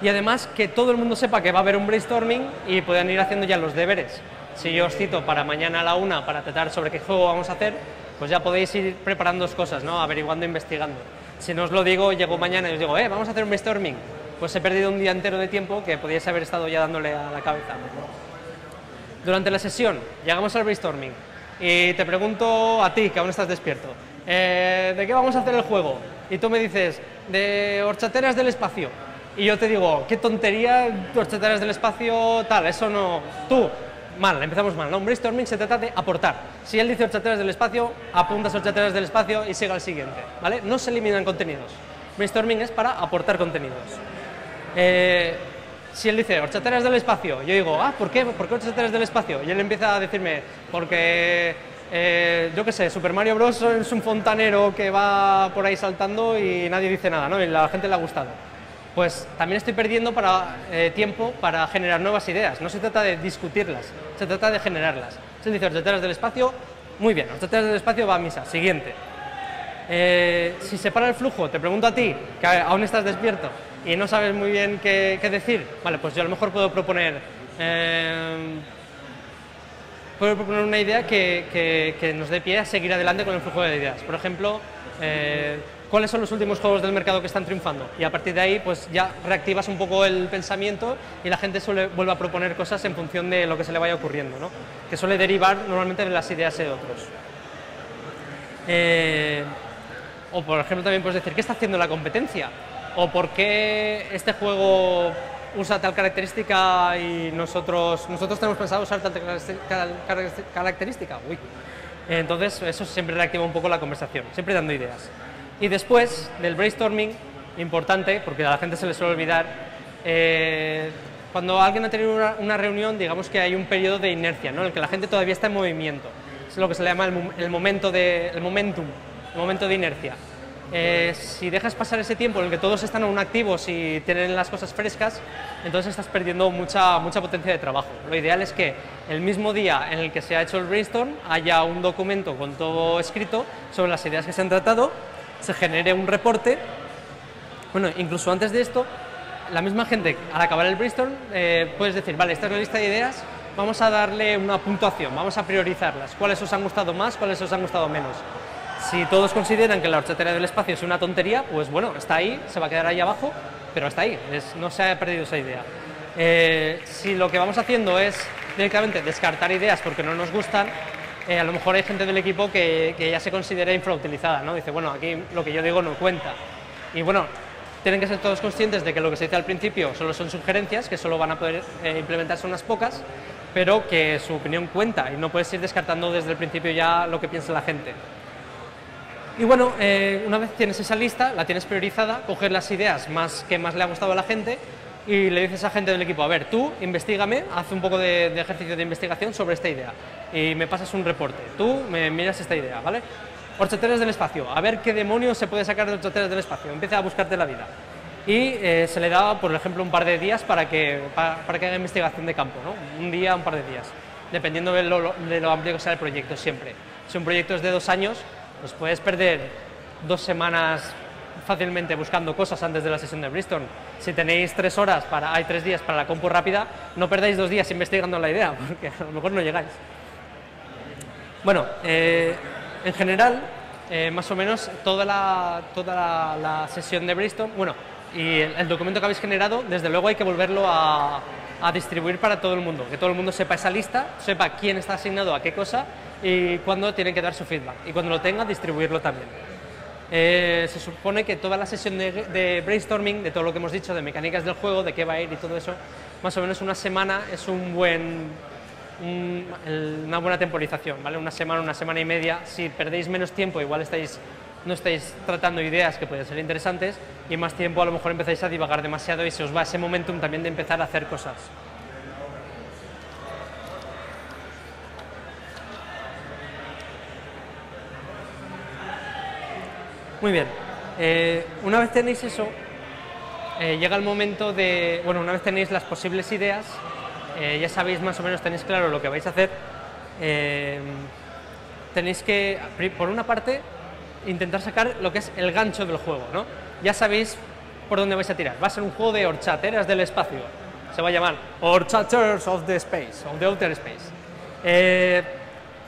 y además que todo el mundo sepa que va a haber un brainstorming y puedan ir haciendo ya los deberes. Si yo os cito para mañana a la una para tratar sobre qué juego vamos a hacer, pues ya podéis ir preparando cosas, ¿no? averiguando, investigando. Si no os lo digo, llego mañana y os digo, eh, vamos a hacer un brainstorming, pues he perdido un día entero de tiempo que podíais haber estado ya dándole a la cabeza. Durante la sesión, llegamos al brainstorming y te pregunto a ti, que aún estás despierto, eh, ¿de qué vamos a hacer el juego? Y tú me dices, de horchateras del espacio. Y yo te digo, qué tontería, horchateras del espacio, tal, eso no... Tú, mal, empezamos mal, ¿no? Un brainstorming se trata de aportar. Si él dice horchateras del espacio, apuntas horchateras del espacio y sigue al siguiente, ¿vale? No se eliminan contenidos. Brainstorming es para aportar contenidos. Eh, si él dice horchateras del espacio, yo digo, ah, ¿por qué? ¿Por qué horchateras del espacio? Y él empieza a decirme, porque, eh, yo qué sé, Super Mario Bros. es un fontanero que va por ahí saltando y nadie dice nada, ¿no? Y la gente le ha gustado. Pues también estoy perdiendo para, eh, tiempo para generar nuevas ideas. No se trata de discutirlas, se trata de generarlas. Si él dice horchateras del espacio, muy bien, horchateras del espacio va a misa. Siguiente. Eh, si se para el flujo, te pregunto a ti, que aún estás despierto, y no sabes muy bien qué, decir, vale, pues yo a lo mejor puedo proponer, eh, puedo proponer una idea que, que, nos dé pie a seguir adelante con el flujo de ideas. Por ejemplo, eh, ¿cuáles son los últimos juegos del mercado que están triunfando? Y a partir de ahí, pues ya reactivas un poco el pensamiento y la gente suele vuelve a proponer cosas en función de lo que se le vaya ocurriendo, ¿no? que suele derivar normalmente de las ideas de otros. Eh, o por ejemplo también puedes decir, ¿qué está haciendo la competencia? O por qué este juego usa tal característica y nosotros, nosotros tenemos pensado usar tal característica. Uy. Entonces, eso siempre reactiva un poco la conversación, siempre dando ideas. Y después del brainstorming, importante, porque a la gente se le suele olvidar, eh, cuando alguien ha tenido una, reunión, digamos que hay un periodo de inercia, ¿no? en el que la gente todavía está en movimiento. Es lo que se le llama el, momento de, el momentum, el momento de inercia. Eh, si dejas pasar ese tiempo en el que todos están aún activos y tienen las cosas frescas, entonces estás perdiendo mucha, mucha potencia de trabajo. Lo ideal es que el mismo día en el que se ha hecho el brainstorm haya un documento con todo escrito sobre las ideas que se han tratado, se genere un reporte. Bueno, incluso antes de esto, la misma gente, al acabar el brainstorm, eh, puedes decir, vale, esta es la lista de ideas, vamos a darle una puntuación, vamos a priorizarlas, cuáles os han gustado más, cuáles os han gustado menos. Si todos consideran que la horchatera del espacio es una tontería, pues bueno, está ahí, se va a quedar ahí abajo, pero está ahí, no se ha perdido esa idea. Eh, si lo que vamos haciendo es directamente descartar ideas porque no nos gustan, eh, a lo mejor hay gente del equipo que, ya se considera infrautilizada, ¿no? Dice, bueno, aquí lo que yo digo no cuenta. Y bueno, tienen que ser todos conscientes de que lo que se dice al principio solo son sugerencias, que solo van a poder eh, implementarse unas pocas, pero que su opinión cuenta y no puedes ir descartando desde el principio ya lo que piensa la gente. Y bueno, eh, una vez tienes esa lista, la tienes priorizada, coges las ideas más que más le ha gustado a la gente y le dices a gente del equipo, a ver, tú investigame, haz un poco de, ejercicio de investigación sobre esta idea y me pasas un reporte. Tú me miras esta idea, ¿vale? Horchateras del espacio, a ver qué demonios se puede sacar de horchateras del espacio, empieza a buscarte la vida. Y eh, se le da, por ejemplo, un par de días para que, para, que haga investigación de campo, ¿no? Un día, un par de días, dependiendo de lo, de lo amplio que sea el proyecto, siempre. Si un proyecto es de dos años, pues puedes perder dos semanas fácilmente buscando cosas antes de la sesión de Bristol. Si tenéis tres horas, para, hay tres días para la compu rápida, no perdáis dos días investigando la idea, porque a lo mejor no llegáis. Bueno, eh, en general, eh, más o menos toda la, toda la, sesión de Bristol, bueno, y el, documento que habéis generado, desde luego hay que volverlo a, a distribuir para todo el mundo, que todo el mundo sepa esa lista, sepa quién está asignado a qué cosa y cuándo tienen que dar su feedback. Y cuando lo tenga, distribuirlo también. Eh, se supone que toda la sesión de, brainstorming, de todo lo que hemos dicho, de mecánicas del juego, de qué va a ir y todo eso, más o menos una semana es un buen, una buena temporización, ¿vale? Una semana, una semana y media. Si perdéis menos tiempo, igual estáis, no estáis tratando ideas que pueden ser interesantes, y más tiempo a lo mejor empezáis a divagar demasiado y se os va ese momentum también de empezar a hacer cosas. Muy bien. Eh, una vez tenéis eso, eh, llega el momento de, bueno, una vez tenéis las posibles ideas, eh, ya sabéis más o menos, tenéis claro lo que vais a hacer, tenéis que, por una parte, intentar sacar lo que es el gancho del juego, ¿no? Ya sabéis por dónde vais a tirar. Va a ser un juego de horchateras del espacio. Se va a llamar Horchaters of the Space, of the Outer Space.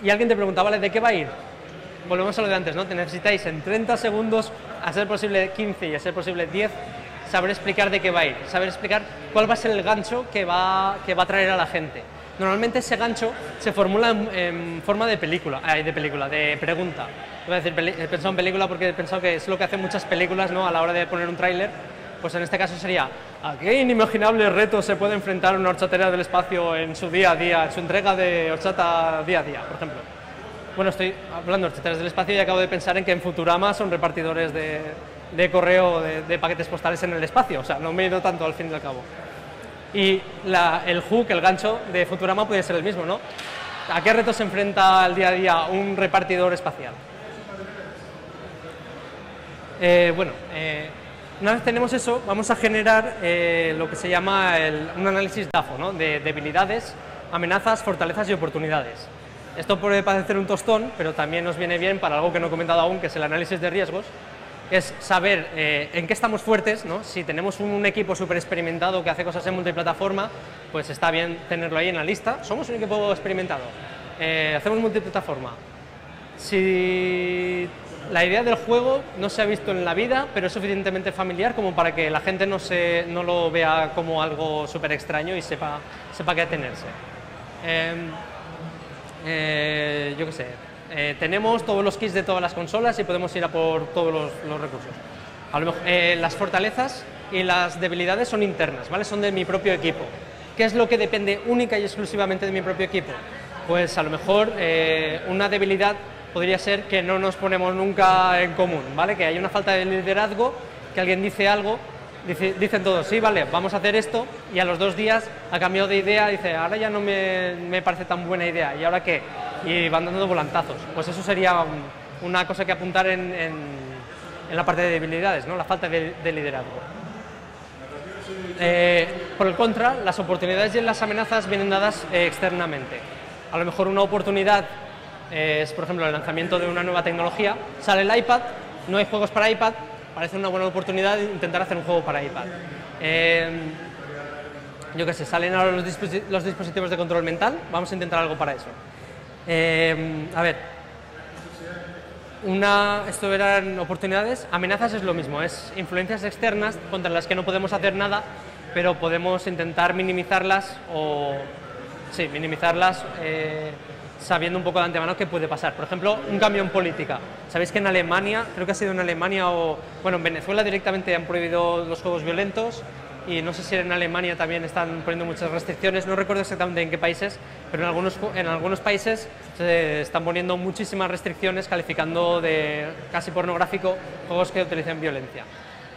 y alguien te pregunta, ¿vale? ¿De qué va a ir? volvemos a lo de antes, ¿no? Te necesitáis en 30 segundos, a ser posible 15 y a ser posible 10, saber explicar de qué va a ir, saber explicar cuál va a ser el gancho que va, que va a traer a la gente. Normalmente ese gancho se formula en, forma de película, de película, de pregunta. Voy a decir, he pensado en película porque he pensado que es lo que hacen muchas películas ¿no? a la hora de poner un tráiler. Pues en este caso sería, ¿a qué inimaginable reto se puede enfrentar una horchatera del espacio en su día a día, en su entrega de horchata día a día, por ejemplo? Bueno, estoy hablando de del espacio y acabo de pensar en que en Futurama son repartidores de, correo de, paquetes postales en el espacio, o sea, no me he ido tanto al fin y al cabo. Y el hook, el gancho de Futurama puede ser el mismo, ¿no? ¿A qué retos se enfrenta al día a día un repartidor espacial? Eh, bueno, eh, una vez tenemos eso, vamos a generar eh, lo que se llama un análisis DAFO, ¿no? de debilidades, amenazas, fortalezas y oportunidades. Esto puede parecer un tostón, pero también nos viene bien para algo que no he comentado aún, que es el análisis de riesgos, es saber eh, en qué estamos fuertes, ¿no? si tenemos un, equipo súper experimentado que hace cosas en multiplataforma, pues está bien tenerlo ahí en la lista. Somos un equipo experimentado, eh, hacemos multiplataforma. Si la idea del juego no se ha visto en la vida, pero es suficientemente familiar como para que la gente no, se, no lo vea como algo súper extraño y sepa, sepa qué atenerse. Em, eh, yo qué sé, eh, tenemos todos los kits de todas las consolas y podemos ir a por todos los, recursos. A lo mejor, eh, las fortalezas y las debilidades son internas, ¿vale? Son de mi propio equipo. ¿Qué es lo que depende única y exclusivamente de mi propio equipo? Pues a lo mejor una debilidad podría ser que no nos ponemos nunca en común, ¿vale? Que hay una falta de liderazgo, que alguien dice algo dicen todos, sí, vale, vamos a hacer esto, y a los dos días ha cambiado de idea, dice, ahora ya no me, parece tan buena idea, ¿y ahora qué? Y van dando volantazos. Pues eso sería una cosa que apuntar en, la parte de debilidades, ¿no? la falta de, liderazgo. Eh, por el contra, las oportunidades y las amenazas vienen dadas eh, externamente. A lo mejor una oportunidad es, por ejemplo, el lanzamiento de una nueva tecnología, sale el iPad, no hay juegos para iPad, parece una buena oportunidad intentar hacer un juego para iPad. Eh, yo qué sé, salen ahora los, dispositivos de control mental, vamos a intentar algo para eso. Eh, a ver, una, esto eran oportunidades, amenazas es lo mismo, es influencias externas contra las que no podemos hacer nada, pero podemos intentar minimizarlas o, sí, minimizarlas eh, sabiendo un poco de antemano qué puede pasar. Por ejemplo, un cambio en política. Sabéis que en Alemania, creo que ha sido en Alemania o, bueno, en Venezuela directamente han prohibido los juegos violentos y no sé si en Alemania también están poniendo muchas restricciones, no recuerdo exactamente en qué países, pero en algunos, en algunos países se están poniendo muchísimas restricciones calificando de casi pornográfico juegos que utilicen violencia.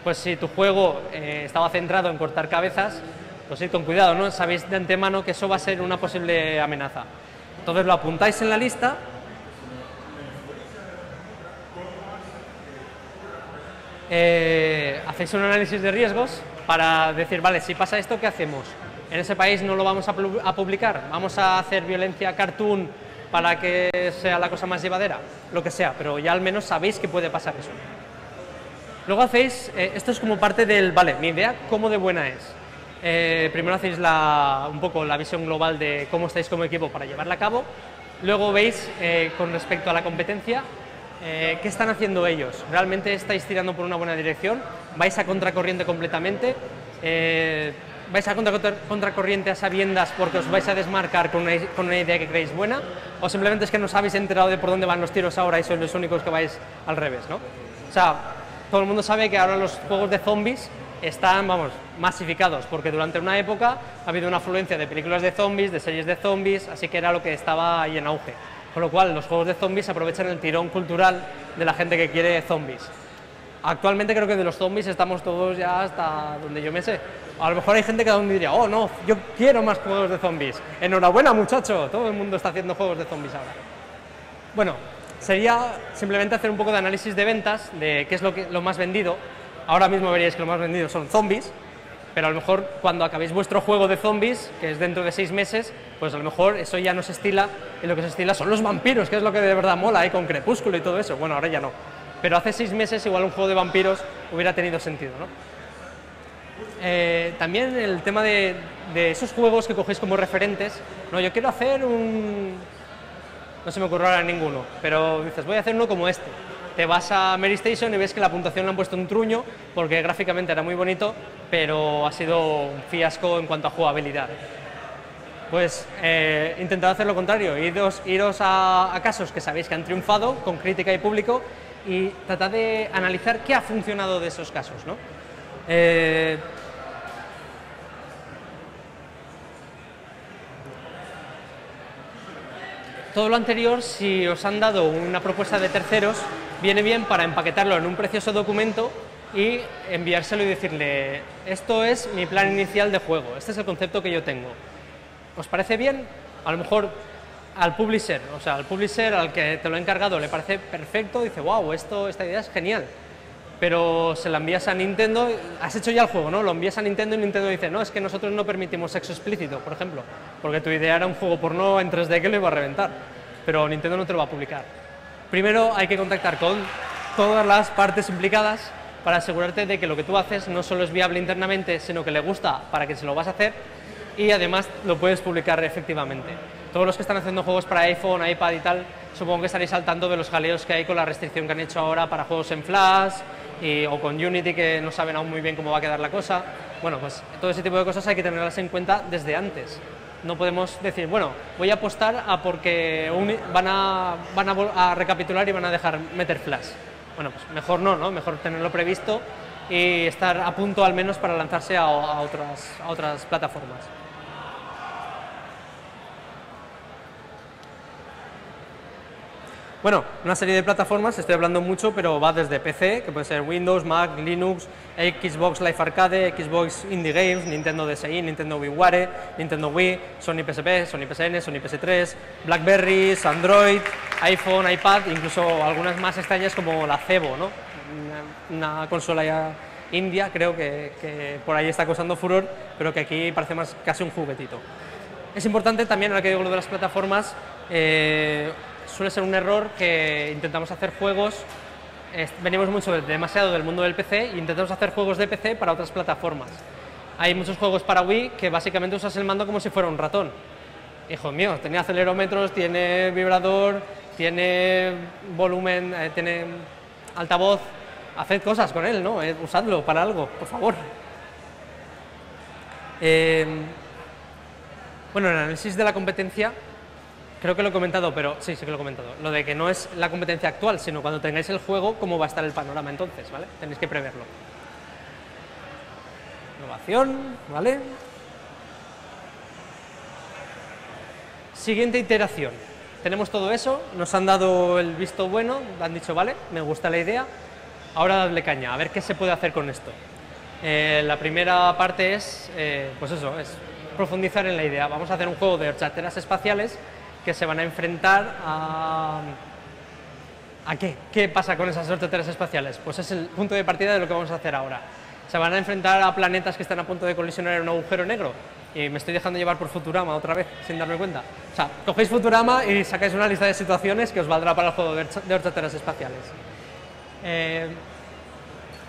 Pues si tu juego eh, estaba centrado en cortar cabezas, pues ir con cuidado, ¿no? Sabéis de antemano que eso va a ser una posible amenaza. Entonces lo apuntáis en la lista. Eh, hacéis un análisis de riesgos para decir, vale, si pasa esto, ¿qué hacemos? En ese país no lo vamos a, publicar, vamos a hacer violencia cartoon para que sea la cosa más llevadera, lo que sea, pero ya al menos sabéis que puede pasar eso. Luego hacéis, eh, esto es como parte del, vale, mi idea, ¿cómo de buena es? Eh, primero hacéis un poco la visión global de cómo estáis como equipo para llevarla a cabo. Luego veis eh, con respecto a la competencia eh, qué están haciendo ellos. ¿Realmente estáis tirando por una buena dirección? ¿Vais a contracorriente completamente? vais a contra, contracorriente a sabiendas porque os vais a desmarcar con una, con una idea que creéis buena, o simplemente es que no os habéis enterado de por dónde van los tiros ahora y sois los únicos que vais al revés, ¿no? O sea, todo el mundo sabe que ahora los juegos de zombies están, vamos, masificados, porque durante una época ha habido una afluencia de películas de zombies, de series de zombies, así que era lo que estaba ahí en auge. Con lo cual, los juegos de zombies aprovechan el tirón cultural de la gente que quiere zombies. Actualmente creo que de los zombies estamos todos ya hasta donde yo me sé. A lo mejor hay gente que aún diría, oh no, yo quiero más juegos de zombies. Enhorabuena muchacho, todo el mundo está haciendo juegos de zombies ahora. Bueno, sería simplemente hacer un poco de análisis de ventas, de qué es lo, que, lo más vendido. Ahora mismo veríais que lo más vendido son zombies, pero a lo mejor cuando acabéis vuestro juego de zombies, que es dentro de seis meses, pues a lo mejor eso ya no se estila, y lo que se estila son los vampiros, que es lo que de verdad mola, ahí con Crepúsculo y todo eso. Bueno, ahora ya no. Pero hace seis meses igual un juego de vampiros hubiera tenido sentido, ¿no? Eh, también el tema de, de, esos juegos que cogéis como referentes, no, yo quiero hacer un... no se me ocurre ahora ninguno, pero dices, voy a hacer uno como este te vas a Mary Station y ves que la puntuación le han puesto un truño porque gráficamente era muy bonito, pero ha sido un fiasco en cuanto a jugabilidad. Pues eh, intentad hacer lo contrario, iros, iros a, casos que sabéis que han triunfado con crítica y público y tratad de analizar qué ha funcionado de esos casos. ¿no? Eh, todo lo anterior, si os han dado una propuesta de terceros, viene bien para empaquetarlo en un precioso documento y enviárselo y decirle, esto es mi plan inicial de juego, este es el concepto que yo tengo. ¿Os parece bien? A lo mejor al publisher, o sea, al publisher al que te lo he encargado le parece perfecto, dice, wow, esto, esta idea es genial. Pero se la envías a Nintendo, has hecho ya el juego, ¿no? Lo envías a Nintendo y Nintendo dice, no, es que nosotros no permitimos sexo explícito, por ejemplo, porque tu idea era un juego porno en 3D que lo iba a reventar, pero Nintendo no te lo va a publicar. Primero hay que contactar con todas las partes implicadas para asegurarte de que lo que tú haces no solo es viable internamente, sino que le gusta para que se lo vas a hacer y además lo puedes publicar efectivamente. Todos los que están haciendo juegos para iPhone, iPad y tal, supongo que estaréis saltando de los jaleos que hay con la restricción que han hecho ahora para juegos en Flash o con Unity que no saben aún muy bien cómo va a quedar la cosa. Bueno, pues todo ese tipo de cosas hay que tenerlas en cuenta desde antes no podemos decir, bueno, voy a apostar a porque van a, van a, recapitular y van a dejar meter flash. Bueno, pues mejor no, ¿no? Mejor tenerlo previsto y estar a punto al menos para lanzarse a, otras, a otras plataformas. Bueno, una serie de plataformas, estoy hablando mucho, pero va desde PC, que puede ser Windows, Mac, Linux, Xbox Live Arcade, Xbox Indie Games, Nintendo DSi, Nintendo WiiWare, Nintendo Wii, Sony PSP, Sony PSN, Sony PS3, Blackberry, Android, iPhone, iPad, incluso algunas más extrañas como la Cebo, ¿no? una, consola ya india, creo que, por ahí está causando furor, pero que aquí parece más casi un juguetito. Es importante también, ahora que digo lo de las plataformas, eh, suele ser un error que intentamos hacer juegos, venimos mucho demasiado del mundo del PC e intentamos hacer juegos de PC para otras plataformas. Hay muchos juegos para Wii que básicamente usas el mando como si fuera un ratón. Hijo mío, tiene acelerómetros, tiene vibrador, tiene volumen, eh, tiene altavoz. Haced cosas con él, ¿no? Eh, usadlo para algo, por favor. Eh, bueno, el análisis de la competencia Creo que lo he comentado, pero sí, sí que lo he comentado. Lo de que no es la competencia actual, sino cuando tengáis el juego, cómo va a estar el panorama entonces, ¿vale? Tenéis que preverlo. Innovación, ¿vale? Siguiente iteración. Tenemos todo eso, nos han dado el visto bueno, han dicho, vale, me gusta la idea, ahora dadle caña, a ver qué se puede hacer con esto. Eh, la primera parte es, eh, pues eso, es profundizar en la idea. Vamos a hacer un juego de horchateras espaciales que se van a enfrentar a... ¿A qué? ¿Qué pasa con esas horchateras espaciales? Pues es el punto de partida de lo que vamos a hacer ahora. Se van a enfrentar a planetas que están a punto de colisionar en un agujero negro. Y me estoy dejando llevar por Futurama otra vez, sin darme cuenta. O sea, cogéis Futurama y sacáis una lista de situaciones que os valdrá para el juego de horchateras espaciales. Eh,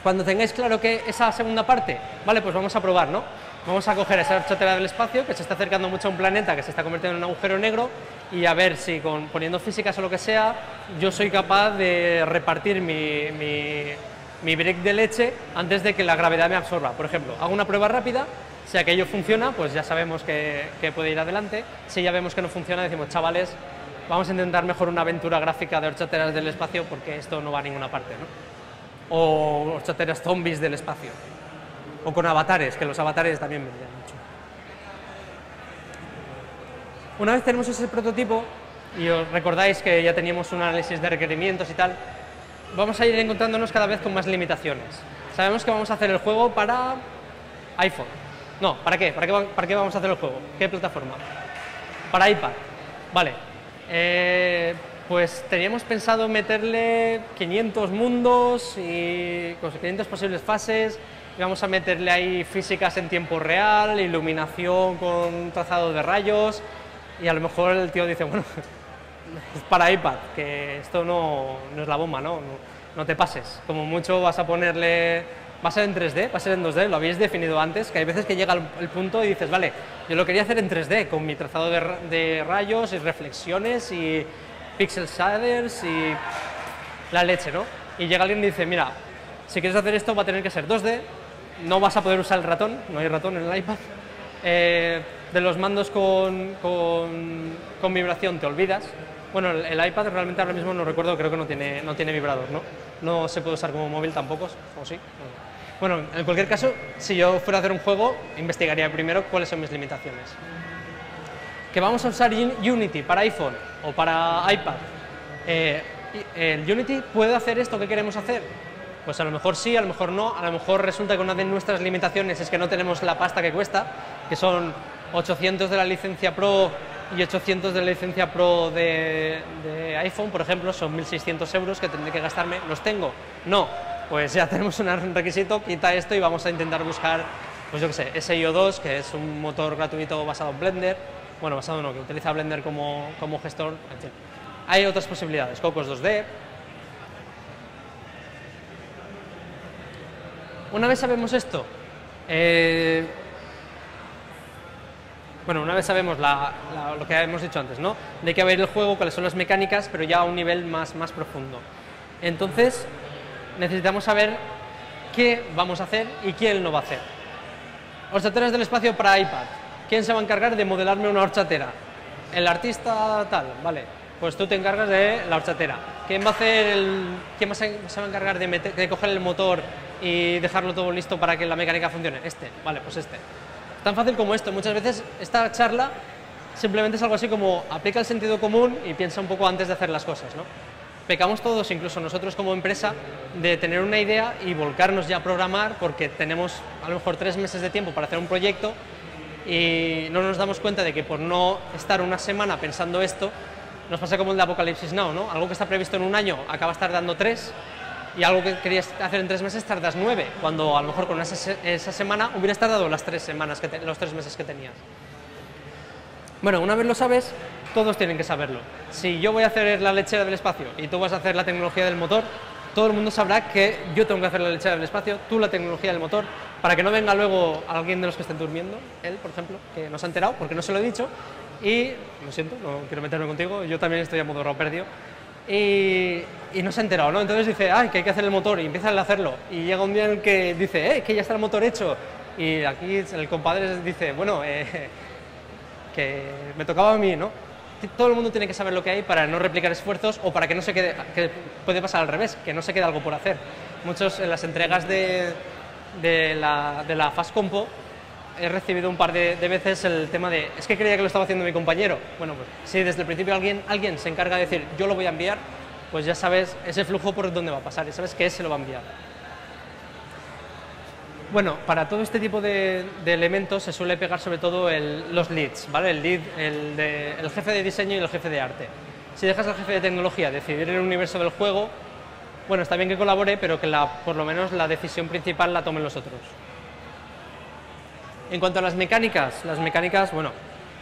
cuando tengáis claro que esa segunda parte, vale, pues vamos a probar, ¿no? Vamos a coger esa horchatera del espacio que se está acercando mucho a un planeta que se está convirtiendo en un agujero negro y a ver si con, poniendo físicas o lo que sea, yo soy capaz de repartir mi, mi, break de leche antes de que la gravedad me absorba. Por ejemplo, hago una prueba rápida, Si aquello funciona, pues ya sabemos que, que puede ir adelante. Si ya vemos que no funciona, decimos, chavales, vamos a intentar mejor una aventura gráfica de horchateras del espacio porque esto no va a ninguna parte, ¿no? O horchateras zombies del espacio. O con avatares, que los avatares también me mucho. Una vez tenemos ese prototipo, y os recordáis que ya teníamos un análisis de requerimientos y tal, vamos a ir encontrándonos cada vez con más limitaciones. Sabemos que vamos a hacer el juego para iPhone. No, ¿para qué? ¿Para qué, para qué vamos a hacer el juego? ¿Qué plataforma? Para iPad. Vale. Eh, pues teníamos pensado meterle 500 mundos y con 500 posibles fases. Vamos a meterle ahí físicas en tiempo real, iluminación con trazado de rayos. Y a lo mejor el tío dice, bueno, es para iPad, que esto no, no es la bomba, ¿no? ¿no? te pases. Como mucho vas a ponerle, va a ser en 3D, va a ser en 2D, lo habéis definido antes, que hay veces que llega el, punto y dices, vale, yo lo quería hacer en 3D, con mi trazado de, de rayos y reflexiones y pixel shaders y la leche, ¿no? Y llega alguien y dice, mira, si quieres hacer esto va a tener que ser 2D, no vas a poder usar el ratón, no hay ratón en el iPad, eh, de los mandos con, con, vibración te olvidas, bueno, el, iPad realmente ahora mismo no recuerdo, creo que no tiene, no tiene vibrador, ¿no? No se puede usar como móvil tampoco, ¿o sí? Bueno, en cualquier caso, si yo fuera a hacer un juego, investigaría primero cuáles son mis limitaciones. ¿Que vamos a usar Unity para iPhone o para iPad? Eh, ¿El Unity puede hacer esto que queremos hacer? Pues a lo mejor sí, a lo mejor no, a lo mejor resulta que una de nuestras limitaciones es que no tenemos la pasta que cuesta, que son 800 de la licencia Pro y 800 de la licencia Pro de, iPhone, por ejemplo, son 1.600 euros que tendré que gastarme. ¿Los tengo? No. Pues ya tenemos un requisito, quita esto y vamos a intentar buscar, pues yo qué sé, SIO 2, que es un motor gratuito basado en Blender. Bueno, basado no, que utiliza Blender como, como gestor, en Hay otras posibilidades, Cocos 2D. Una vez sabemos esto, eh, bueno, una vez sabemos lo que hemos dicho antes, ¿no? De qué va a ir el juego, cuáles son las mecánicas, pero ya a un nivel más, más profundo. Entonces, necesitamos saber qué vamos a hacer y quién lo va a hacer. Horchateras del espacio para iPad. ¿Quién se va a encargar de modelarme una horchatera? El artista tal, vale. Pues tú te encargas de la horchatera. ¿Quién va a hacer el, quién se, va a encargar de, de coger el motor y dejarlo todo listo para que la mecánica funcione? Este, vale, pues este. Tan fácil como esto. Muchas veces esta charla simplemente es algo así como aplica el sentido común y piensa un poco antes de hacer las cosas. ¿no? Pecamos todos, incluso nosotros como empresa, de tener una idea y volcarnos ya a programar porque tenemos a lo mejor tres meses de tiempo para hacer un proyecto y no nos damos cuenta de que por no estar una semana pensando esto, nos pasa como el de Apocalipsis Now, ¿no? Algo que está previsto en un año acaba tardando tres y algo que querías hacer en tres meses tardas nueve, cuando a lo mejor con esa, esa semana hubieras tardado las tres semanas, que los tres meses que tenías. Bueno, una vez lo sabes, todos tienen que saberlo. Si yo voy a hacer la lechera del espacio y tú vas a hacer la tecnología del motor, todo el mundo sabrá que yo tengo que hacer la lechera del espacio, tú la tecnología del motor, para que no venga luego alguien de los que estén durmiendo, él, por ejemplo, que no se ha enterado porque no se lo he dicho, y lo siento, no quiero meterme contigo, yo también estoy a modo perdido, y, no se ha enterado, ¿no? Entonces dice, ay, que hay que hacer el motor, y empieza a hacerlo. Y llega un día en el que dice, eh, que ya está el motor hecho. Y aquí el compadre dice, bueno, eh, que me tocaba a mí, ¿no? Todo el mundo tiene que saber lo que hay para no replicar esfuerzos o para que no se quede, que puede pasar al revés, que no se quede algo por hacer. Muchos en las entregas de, de la, de la Fast Compo he recibido un par de, veces el tema de, es que creía que lo estaba haciendo mi compañero. Bueno, pues si desde el principio alguien, alguien se encarga de decir, yo lo voy a enviar, pues ya sabes ese flujo por dónde va a pasar y sabes que ese lo va a enviar. Bueno, para todo este tipo de, elementos se suele pegar sobre todo los leads, ¿vale? El lead, el, el jefe de diseño y el jefe de arte. Si dejas al jefe de tecnología decidir el universo del juego, bueno, está bien que colabore, pero que la, por lo menos la decisión principal la tomen los otros. En cuanto a las mecánicas, las mecánicas, bueno,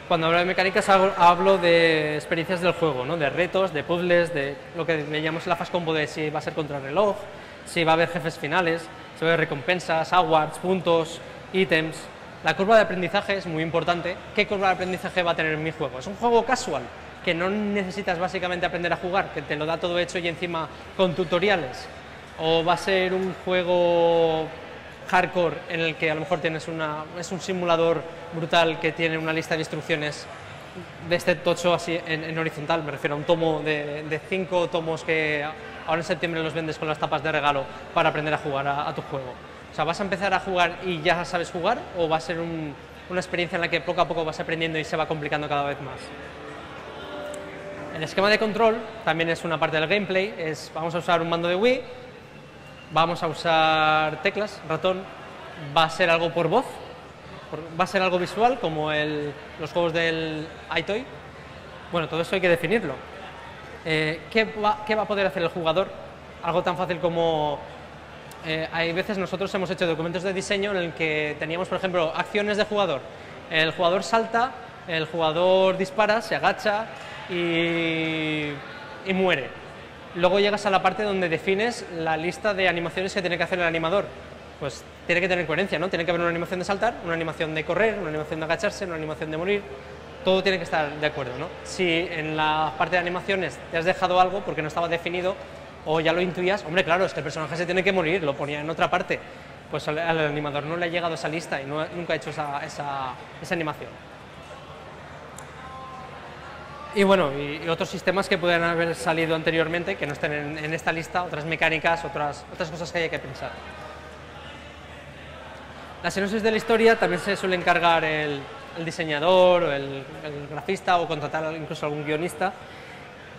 cuando hablo de mecánicas hablo de experiencias del juego, ¿no? de retos, de puzzles, de lo que llamamos la fast combo de si va a ser contra reloj, si va a haber jefes finales, si va a haber recompensas, awards, puntos, ítems. La curva de aprendizaje es muy importante. ¿Qué curva de aprendizaje va a tener mi juego? Es un juego casual, que no necesitas básicamente aprender a jugar, que te lo da todo hecho y encima con tutoriales. O va a ser un juego hardcore en el que a lo mejor tienes una, es un simulador brutal que tiene una lista de instrucciones de este tocho así en, horizontal, me refiero a un tomo de, cinco tomos que ahora en septiembre los vendes con las tapas de regalo para aprender a jugar a, tu juego. O sea, ¿vas a empezar a jugar y ya sabes jugar o va a ser una experiencia en la que poco a poco vas aprendiendo y se va complicando cada vez más? El esquema de control también es una parte del gameplay, vamos a usar un mando de Wii, vamos a usar teclas, ratón, va a ser algo por voz, va a ser algo visual como los juegos del iToy. Bueno, todo eso hay que definirlo. Eh, ¿qué, va, a poder hacer el jugador? Algo tan fácil como... Eh, hay veces nosotros hemos hecho documentos de diseño en el que teníamos, por ejemplo, acciones de jugador. El jugador salta, el jugador dispara, se agacha y muere. Luego llegas a la parte donde defines la lista de animaciones que tiene que hacer el animador pues tiene que tener coherencia, ¿no? Tiene que haber una animación de saltar, una animación de correr, una animación de agacharse, una animación de morir, todo tiene que estar de acuerdo, ¿no? Si en la parte de animaciones te has dejado algo porque no estaba definido o ya lo intuías, hombre, claro, es que el personaje se tiene que morir, lo ponía en otra parte, pues al, animador no le ha llegado esa lista y nunca ha hecho esa, esa, animación. Y bueno, y, otros sistemas que pueden haber salido anteriormente, que no estén en, en esta lista, otras mecánicas, otras, otras cosas que hay que pensar. La sinopsis de la historia también se suele encargar el, diseñador o el, grafista o contratar incluso algún guionista.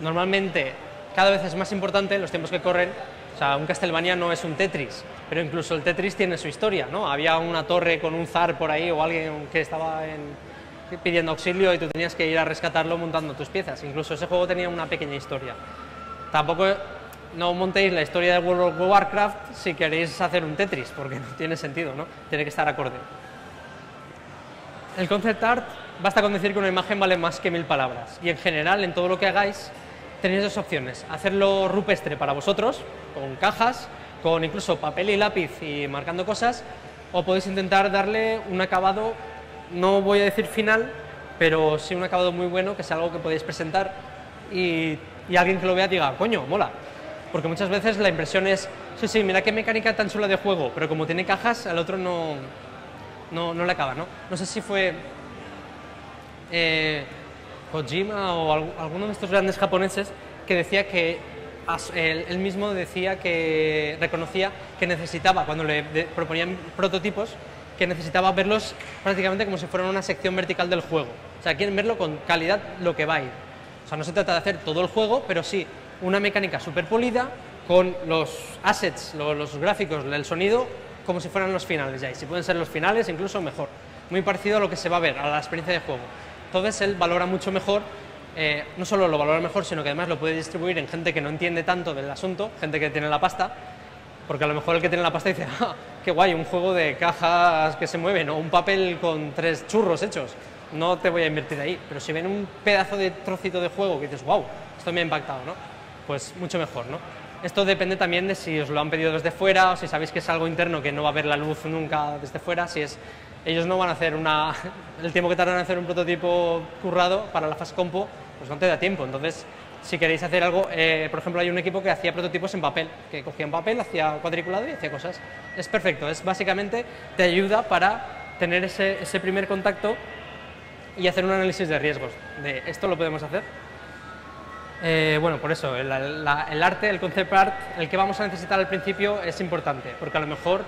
Normalmente cada vez es más importante en los tiempos que corren. O sea, un Castlevania no es un Tetris, pero incluso el Tetris tiene su historia, ¿no? Había una torre con un zar por ahí o alguien que estaba pidiendo auxilio y tú tenías que ir a rescatarlo montando tus piezas. Incluso ese juego tenía una pequeña historia. Tampoco no montéis la historia de World of Warcraft si queréis hacer un Tetris, porque no tiene sentido, ¿no? Tiene que estar acorde. El concept art basta con decir que una imagen vale más que mil palabras, y en general, en todo lo que hagáis, tenéis dos opciones. Hacerlo rupestre para vosotros, con cajas, con incluso papel y lápiz y marcando cosas, o podéis intentar darle un acabado, no voy a decir final, pero sí un acabado muy bueno, que sea algo que podéis presentar y, alguien que lo vea diga, coño, mola, porque muchas veces la impresión es, sí, sí, mira qué mecánica tan chula de juego, pero como tiene cajas, al otro no, no, no le acaba, ¿no? No sé si fue eh, Kojima o alguno de estos grandes japoneses que decía que él, mismo decía que reconocía que necesitaba, cuando le proponían prototipos, que necesitaba verlos prácticamente como si fueran una sección vertical del juego. O sea, quieren verlo con calidad lo que va a ir. O sea, no se trata de hacer todo el juego, pero sí una mecánica super polida con los assets, los, gráficos, el sonido, como si fueran los finales ya. Y si pueden ser los finales, incluso mejor. Muy parecido a lo que se va a ver, a la experiencia de juego. Entonces él valora mucho mejor, eh, no solo lo valora mejor, sino que además lo puede distribuir en gente que no entiende tanto del asunto, gente que tiene la pasta, porque a lo mejor el que tiene la pasta dice, ah, qué guay, un juego de cajas que se mueven o un papel con tres churros hechos, no te voy a invertir ahí. Pero si ven un pedazo de trocito de juego que dices, wow, esto me ha impactado, ¿no? pues mucho mejor, ¿no? Esto depende también de si os lo han pedido desde fuera o si sabéis que es algo interno que no va a ver la luz nunca desde fuera, si es ellos no van a hacer una el tiempo que tardan en hacer un prototipo currado para la fase compo, pues no te da tiempo. Entonces, si queréis hacer algo, eh, por ejemplo, hay un equipo que hacía prototipos en papel, que cogía un papel, hacía cuadriculado y hacía cosas. Es perfecto, es básicamente te ayuda para tener ese, primer contacto y hacer un análisis de riesgos, de esto lo podemos hacer, eh, bueno, por eso, el, arte, el concept art, el que vamos a necesitar al principio es importante, porque a lo mejor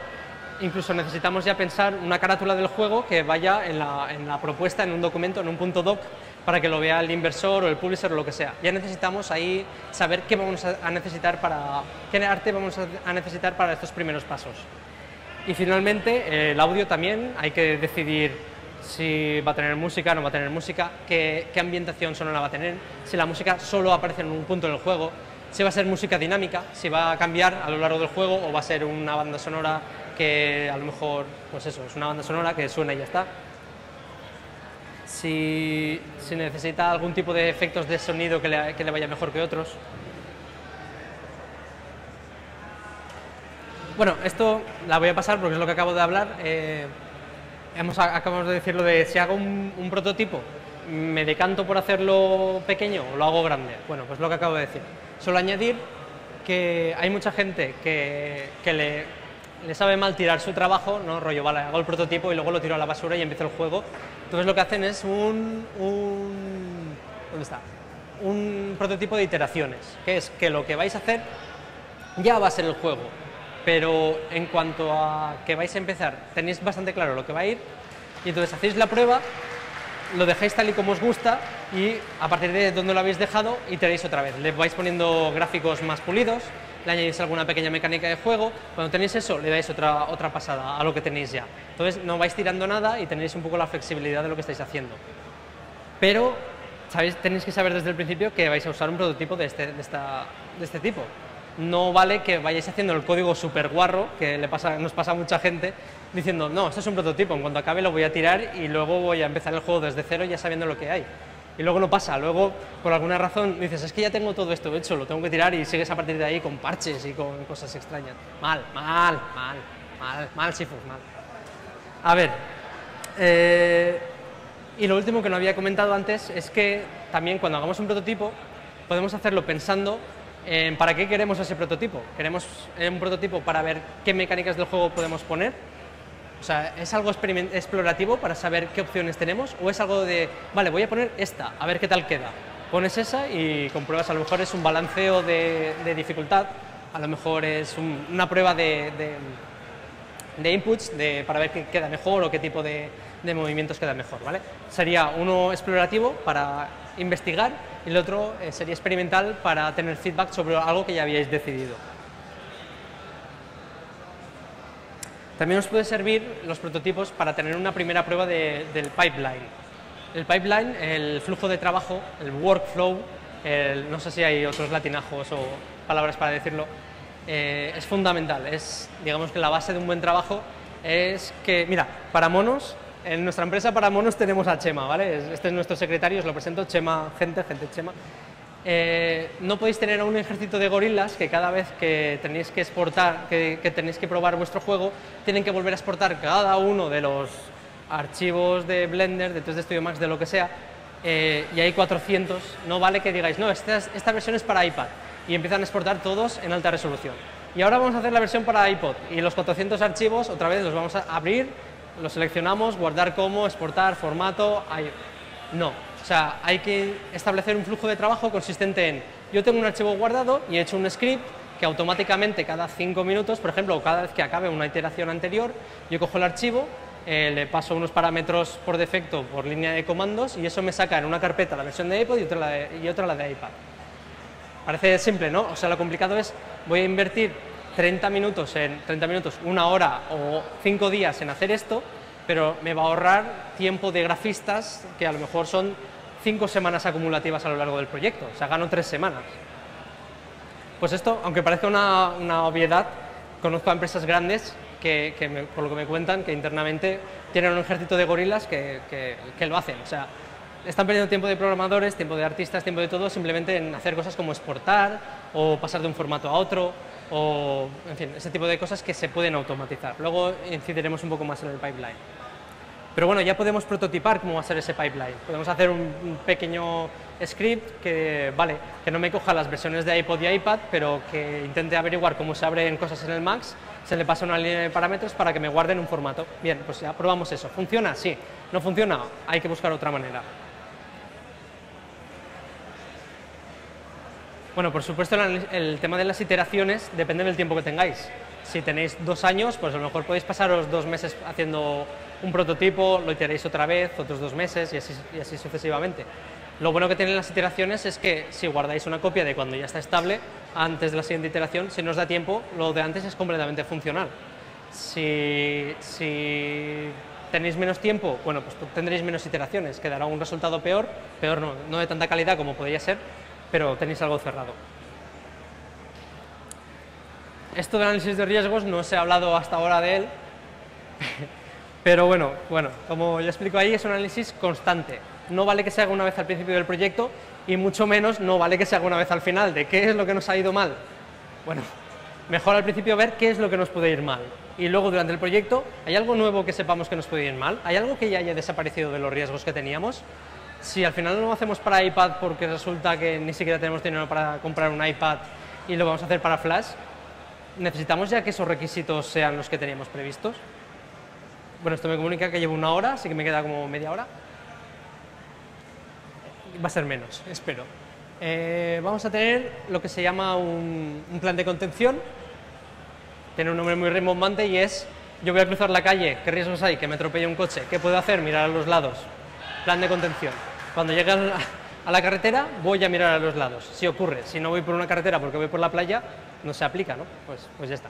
incluso necesitamos ya pensar una carátula del juego que vaya en la, propuesta, en un documento, en un punto doc, para que lo vea el inversor o el publisher o lo que sea. Ya necesitamos ahí saber qué vamos a necesitar para, qué arte vamos a necesitar para estos primeros pasos. Y finalmente, el audio también, hay que decidir si va a tener música, no va a tener música, qué, ambientación sonora va a tener, si la música solo aparece en un punto del juego, si va a ser música dinámica, si va a cambiar a lo largo del juego o va a ser una banda sonora que a lo mejor, pues eso, es una banda sonora que suena y ya está. Si, necesita algún tipo de efectos de sonido que le, vaya mejor que otros. Bueno, esto la voy a pasar porque es lo que acabo de hablar. Eh, hemos, acabamos de decirlo de si hago un, prototipo, me decanto por hacerlo pequeño o lo hago grande. Bueno, pues lo que acabo de decir. Solo añadir que hay mucha gente que, le, le sabe mal tirar su trabajo, ¿no? rollo, vale, hago el prototipo y luego lo tiro a la basura y empiezo el juego. Entonces lo que hacen es un, un ¿dónde está? Un prototipo de iteraciones, que es que lo que vais a hacer ya va a ser el juego, pero en cuanto a que vais a empezar, tenéis bastante claro lo que va a ir y entonces hacéis la prueba, lo dejáis tal y como os gusta y a partir de donde lo habéis dejado iteréis otra vez. Le vais poniendo gráficos más pulidos, le añadís alguna pequeña mecánica de juego, cuando tenéis eso le dais otra, otra pasada a lo que tenéis ya. Entonces no vais tirando nada y tenéis un poco la flexibilidad de lo que estáis haciendo. Pero ¿sabéis? tenéis que saber desde el principio que vais a usar un prototipo de este, de esta, de este tipo. No vale que vayáis haciendo el código super guarro, que le pasa, nos pasa a mucha gente, diciendo, no, esto es un prototipo, en cuanto acabe lo voy a tirar y luego voy a empezar el juego desde cero ya sabiendo lo que hay y luego no pasa, luego por alguna razón dices, es que ya tengo todo esto hecho, lo tengo que tirar y sigues a partir de ahí con parches y con cosas extrañas. Mal, mal, mal, mal, mal, Sifus, mal. A ver, eh, y lo último que no había comentado antes es que también cuando hagamos un prototipo podemos hacerlo pensando en para qué queremos ese prototipo. Queremos un prototipo para ver qué mecánicas del juego podemos poner, o sea, ¿es algo explorativo para saber qué opciones tenemos o es algo de, vale, voy a poner esta, a ver qué tal queda? Pones esa y compruebas, a lo mejor es un balanceo de, dificultad, a lo mejor es una prueba de, de, inputs para ver qué queda mejor o qué tipo de, movimientos queda mejor, ¿vale? Sería uno explorativo para investigar y el otro eh, sería experimental para tener feedback sobre algo que ya habíais decidido. También os puede servir los prototipos para tener una primera prueba del pipeline. El pipeline, el flujo de trabajo, el workflow, no sé si hay otros latinajos o palabras para decirlo, eh, es fundamental. Es, digamos que la base de un buen trabajo es que, mira, para monos, en nuestra empresa para monos tenemos a Chema, ¿vale? Este es nuestro secretario, os lo presento, Chema, gente, gente Chema. Eh, no podéis tener un ejército de gorilas que cada vez que tenéis que exportar, que, tenéis que probar vuestro juego, tienen que volver a exportar cada uno de los archivos de Blender, de 3D Studio Max, de lo que sea, eh, y hay 400, no vale que digáis, no, esta, versión es para iPad, y empiezan a exportar todos en alta resolución. Y ahora vamos a hacer la versión para iPod, y los 400 archivos otra vez los vamos a abrir, los seleccionamos, guardar como, exportar, formato, no, sea, hay que establecer un flujo de trabajo consistente en, yo tengo un archivo guardado y he hecho un script que automáticamente cada cinco minutos, por ejemplo, cada vez que acabe una iteración anterior, yo cojo el archivo, eh, le paso unos parámetros por defecto por línea de comandos y eso me saca en una carpeta la versión de iPod y otra la de, y otra la de iPad. Parece simple, ¿no? O sea, lo complicado es, voy a invertir 30 minutos, en 30 minutos, una hora o cinco días en hacer esto, pero me va a ahorrar tiempo de grafistas que a lo mejor son cinco semanas acumulativas a lo largo del proyecto, o sea, gano tres semanas. Pues esto, aunque parezca una, obviedad, conozco a empresas grandes que, por lo que me cuentan, que internamente tienen un ejército de gorilas que, que, lo hacen. O sea, están perdiendo tiempo de programadores, tiempo de artistas, tiempo de todo, simplemente en hacer cosas como exportar o pasar de un formato a otro, o, en fin, ese tipo de cosas que se pueden automatizar. Luego incidiremos un poco más en el pipeline. Pero bueno, ya podemos prototipar cómo va a ser ese pipeline. Podemos hacer un, pequeño script que, vale, que no me coja las versiones de iPod y iPad, pero que intente averiguar cómo se abren cosas en el Max, se le pasa una línea de parámetros para que me guarden un formato. Bien, pues ya probamos eso. ¿Funciona? Sí. ¿No funciona? Hay que buscar otra manera. Bueno, por supuesto el tema de las iteraciones depende del tiempo que tengáis. Si tenéis dos años, pues a lo mejor podéis pasaros dos meses haciendo un prototipo, lo iteréis otra vez, otros dos meses y así, sucesivamente. Lo bueno que tienen las iteraciones es que si guardáis una copia de cuando ya está estable, antes de la siguiente iteración, si no os da tiempo, lo de antes es completamente funcional. Si, si tenéis menos tiempo, bueno, pues tendréis menos iteraciones, quedará un resultado peor, peor no, no de tanta calidad como podría ser, pero tenéis algo cerrado. Esto del análisis de riesgos no se ha hablado hasta ahora de él, pero bueno, bueno, como ya explico ahí, es un análisis constante. No vale que se haga una vez al principio del proyecto y mucho menos no vale que se haga una vez al final. ¿De qué es lo que nos ha ido mal? Bueno, mejor al principio ver qué es lo que nos puede ir mal. Y luego durante el proyecto, ¿hay algo nuevo que sepamos que nos puede ir mal? ¿Hay algo que ya haya desaparecido de los riesgos que teníamos? Si al final no lo hacemos para iPad porque resulta que ni siquiera tenemos dinero para comprar un iPad y lo vamos a hacer para Flash, necesitamos ya que esos requisitos sean los que teníamos previstos. Bueno, esto me comunica que llevo una hora, así que me queda como media hora. Va a ser menos, espero. Eh, vamos a tener lo que se llama un, plan de contención. Tiene un nombre muy rimbombante y es, yo voy a cruzar la calle, ¿qué riesgos hay? Que me atropelle un coche, ¿qué puedo hacer? Mirar a los lados. Plan de contención. Cuando llegue a la carretera, voy a mirar a los lados. Si ocurre, si no voy por una carretera porque voy por la playa, no se aplica, ¿no? Pues, pues ya está.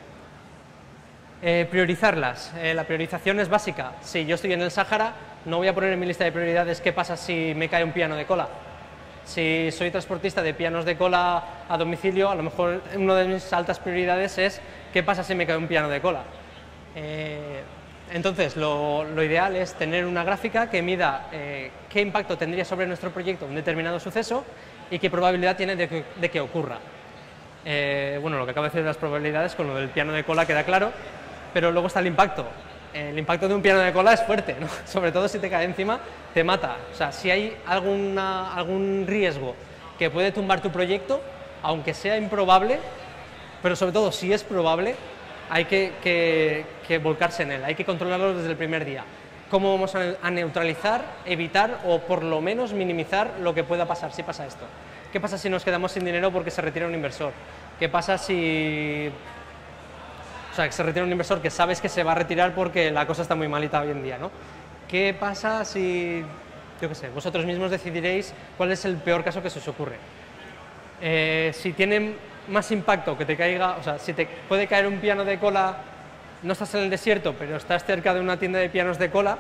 Eh, priorizarlas. Eh, la priorización es básica. Si yo estoy en el Sáhara, no voy a poner en mi lista de prioridades qué pasa si me cae un piano de cola. Si soy transportista de pianos de cola a domicilio, a lo mejor una de mis altas prioridades es qué pasa si me cae un piano de cola. Eh, entonces, lo, ideal es tener una gráfica que mida qué impacto tendría sobre nuestro proyecto un determinado suceso y qué probabilidad tiene de que ocurra. Eh, bueno, lo que acabo de decir de las probabilidades con lo del piano de cola queda claro, pero luego está el impacto. El impacto de un piano de cola es fuerte, sobre todo si te cae encima, te mata. O sea, si hay alguna, algún riesgo que puede tumbar tu proyecto, aunque sea improbable, pero sobre todo si es probable, hay que, volcarse en él, hay que controlarlo desde el primer día. ¿Cómo vamos a neutralizar, evitar o por lo menos minimizar lo que pueda pasar si pasa esto? ¿Qué pasa si nos quedamos sin dinero porque se retira un inversor? ¿Qué pasa si sea, que se retira un inversor que sabes que se va a retirar porque la cosa está muy malita hoy en día, ¿no? ¿Qué pasa si, yo qué sé, vosotros mismos decidiréis cuál es el peor caso que se os ocurre? Eh, si tiene más impacto que te caiga, o sea, si te puede caer un piano de cola, no estás en el desierto, pero estás cerca de una tienda de pianos de cola,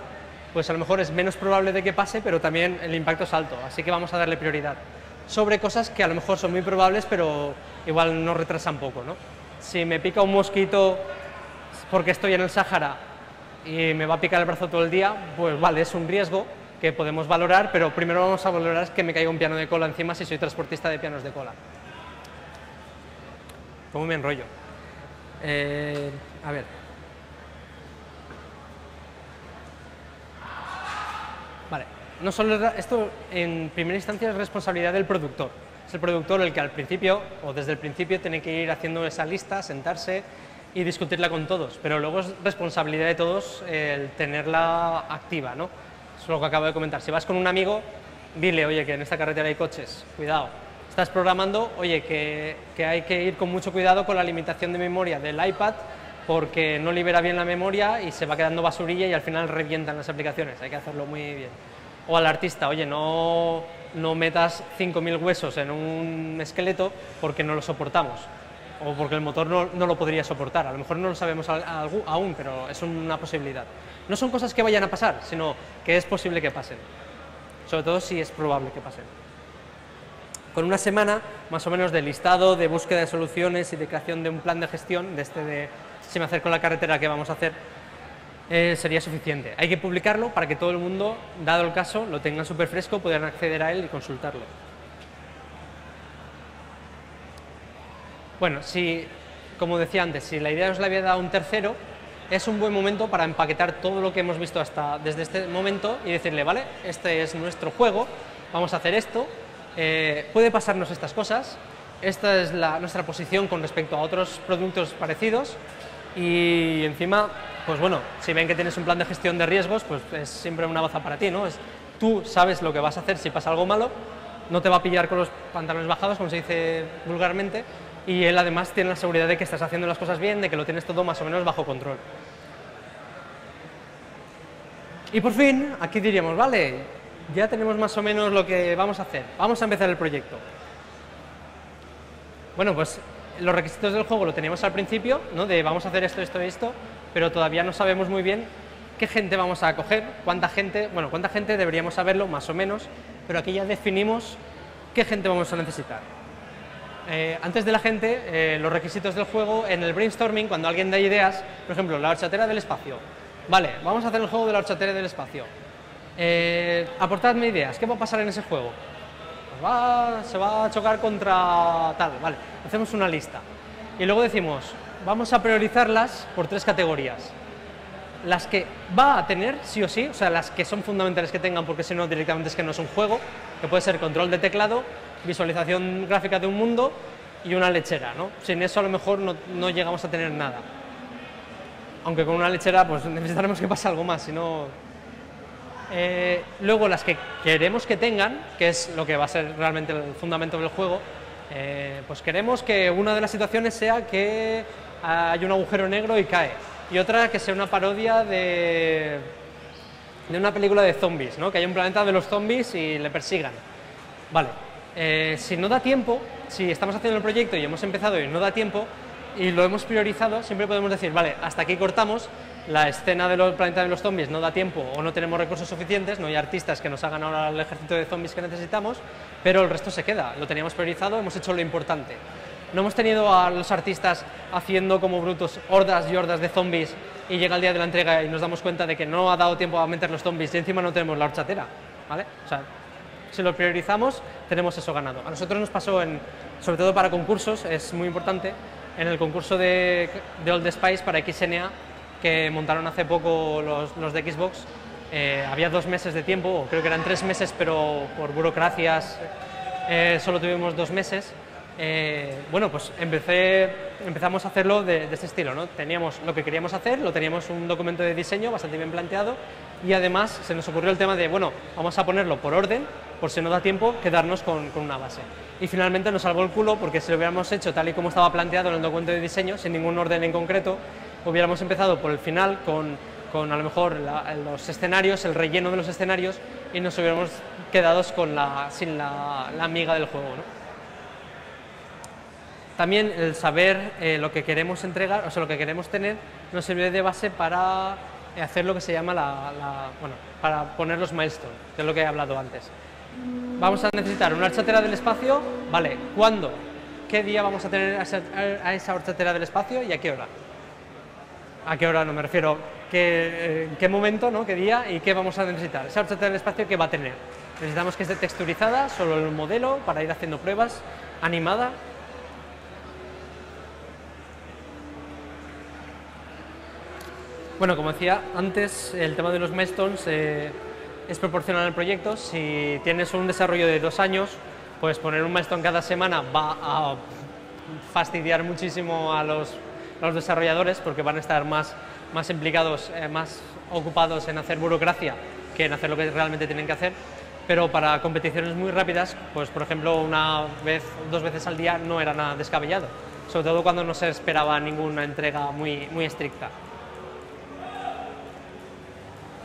pues a lo mejor es menos probable de que pase, pero también el impacto es alto, así que vamos a darle prioridad sobre cosas que a lo mejor son muy probables, pero igual no retrasan poco. ¿no? Si me pica un mosquito porque estoy en el Sáhara y me va a picar el brazo todo el día, pues vale, es un riesgo que podemos valorar, pero primero vamos a valorar que me caiga un piano de cola encima si soy transportista de pianos de cola. ¿Cómo me enrollo? Eh, a ver. Vale no solo esto en primera instancia es responsabilidad del productor. Es el productor el que al principio o desde el principio tiene que ir haciendo esa lista, sentarse y discutirla con todos, pero luego es responsabilidad de todos el tenerla activa, ¿no? Es lo que acabo de comentar. Si vas con un amigo, dile, oye, que en esta carretera hay coches, cuidado. Estás programando, oye, que, que hay que ir con mucho cuidado con la limitación de memoria del iPad porque no libera bien la memoria y se va quedando basurilla y al final revientan las aplicaciones. Hay que hacerlo muy bien o al artista, oye, no, no metas 5.000 huesos en un esqueleto porque no lo soportamos o porque el motor no, no, lo podría soportar. A lo mejor no lo sabemos aún, pero es una posibilidad. No son cosas que vayan a pasar, sino que es posible que pasen. Sobre todo si es probable que pasen. Con una semana más o menos de listado, de búsqueda de soluciones y de creación de un plan de gestión, de este de si me acerco a la carretera, ¿qué vamos a hacer? Eh, sería suficiente. Hay que publicarlo para que todo el mundo, dado el caso, lo tenga súper fresco, puedan acceder a él y consultarlo. Bueno, si, como decía antes, si la idea os la había dado un tercero, es un buen momento para empaquetar todo lo que hemos visto hasta desde este momento y decirle, vale, este es nuestro juego, vamos a hacer esto, eh, puede pasarnos estas cosas, esta es nuestra posición con respecto a otros productos parecidos y encima pues bueno, si ven que tienes un plan de gestión de riesgos, pues es siempre una baza para ti, ¿no? Es, tú sabes lo que vas a hacer si pasa algo malo, no te va a pillar con los pantalones bajados, como se dice vulgarmente, y él además tiene la seguridad de que estás haciendo las cosas bien, de que lo tienes todo más o menos bajo control. Y por fin, aquí diríamos, vale, ya tenemos más o menos lo que vamos a hacer, vamos a empezar el proyecto. Bueno, pues los requisitos del juego lo teníamos al principio, ¿no? de vamos a hacer esto, esto y esto, pero todavía no sabemos muy bien qué gente vamos a acoger, cuánta gente, bueno, cuánta gente deberíamos saberlo, más o menos, pero aquí ya definimos qué gente vamos a necesitar. Eh, antes de la gente, eh, los requisitos del juego, en el brainstorming, cuando alguien da ideas, por ejemplo, la horchatera del espacio. Vale, vamos a hacer el juego de la horchatera del espacio. Eh, aportadme ideas, ¿qué va a pasar en ese juego? Pues se va a chocar contra tal, vale, hacemos una lista. Y luego decimos, vamos a priorizarlas por tres categorías. Las que va a tener, sí o sí, o sea, las que son fundamentales que tengan, porque si no, directamente es que no es un juego, que puede ser control de teclado, visualización gráfica de un mundo y una lechera, ¿no? Sin eso a lo mejor no, llegamos a tener nada. Aunque con una lechera pues necesitaremos que pase algo más, si no... Eh, luego las que queremos que tengan, que es lo que va a ser realmente el fundamento del juego, eh, pues queremos que una de las situaciones sea que hay un agujero negro y cae, y otra que sea una parodia de, de una película de zombies, ¿no? que hay un planeta de los zombies y le persigan. Vale, eh, si no da tiempo, si estamos haciendo el proyecto y hemos empezado y no da tiempo y lo hemos priorizado, siempre podemos decir, vale, hasta aquí cortamos, la escena del planeta de los zombies no da tiempo o no tenemos recursos suficientes, no hay artistas que nos hagan ahora el ejército de zombies que necesitamos, pero el resto se queda, lo teníamos priorizado, hemos hecho lo importante. No hemos tenido a los artistas haciendo como brutos hordas y hordas de zombies y llega el día de la entrega y nos damos cuenta de que no ha dado tiempo a meter los zombies y encima no tenemos la horchatera, ¿vale? O sea, si lo priorizamos, tenemos eso ganado. A nosotros nos pasó, en, sobre todo para concursos, es muy importante, en el concurso de, de Old Spice para XNA, que montaron hace poco los, los de Xbox, eh, había dos meses de tiempo, creo que eran tres meses, pero por burocracias eh, solo tuvimos dos meses. Eh, bueno, pues empezamos a hacerlo de, de, este estilo, ¿no? Teníamos lo que queríamos hacer, lo teníamos un documento de diseño bastante bien planteado y además se nos ocurrió el tema de, bueno, vamos a ponerlo por orden, por si no da tiempo, quedarnos con, una base. Y finalmente nos salvó el culo porque si lo hubiéramos hecho tal y como estaba planteado en el documento de diseño, sin ningún orden en concreto, hubiéramos empezado por el final con, con a lo mejor los escenarios, el relleno de los escenarios y nos hubiéramos quedado con la, sin la, la amiga del juego. ¿no? También el saber eh, lo que queremos entregar, o sea, lo que queremos tener, nos sirve de base para hacer lo que se llama la, bueno, para poner los milestones, que es lo que he hablado antes. Vamos a necesitar una horchatera del espacio, vale, ¿cuándo? ¿Qué día vamos a tener a esa horchatera del espacio y a qué hora? ¿A qué hora no me refiero? ¿Qué, ¿En qué momento, no? qué día y qué vamos a necesitar? Esa horchatera del espacio, ¿qué va a tener? Necesitamos que esté texturizada, solo el modelo, para ir haciendo pruebas, animada, Bueno, como decía antes, el tema de los milestones eh, es proporcional al proyecto. Si tienes un desarrollo de dos años, pues poner un milestone cada semana va a fastidiar muchísimo a los, desarrolladores porque van a estar más, más implicados, eh, más ocupados en hacer burocracia que en hacer lo que realmente tienen que hacer. Pero para competiciones muy rápidas, pues por ejemplo una vez, dos veces al día no era nada descabellado, sobre todo cuando no se esperaba ninguna entrega muy, muy estricta.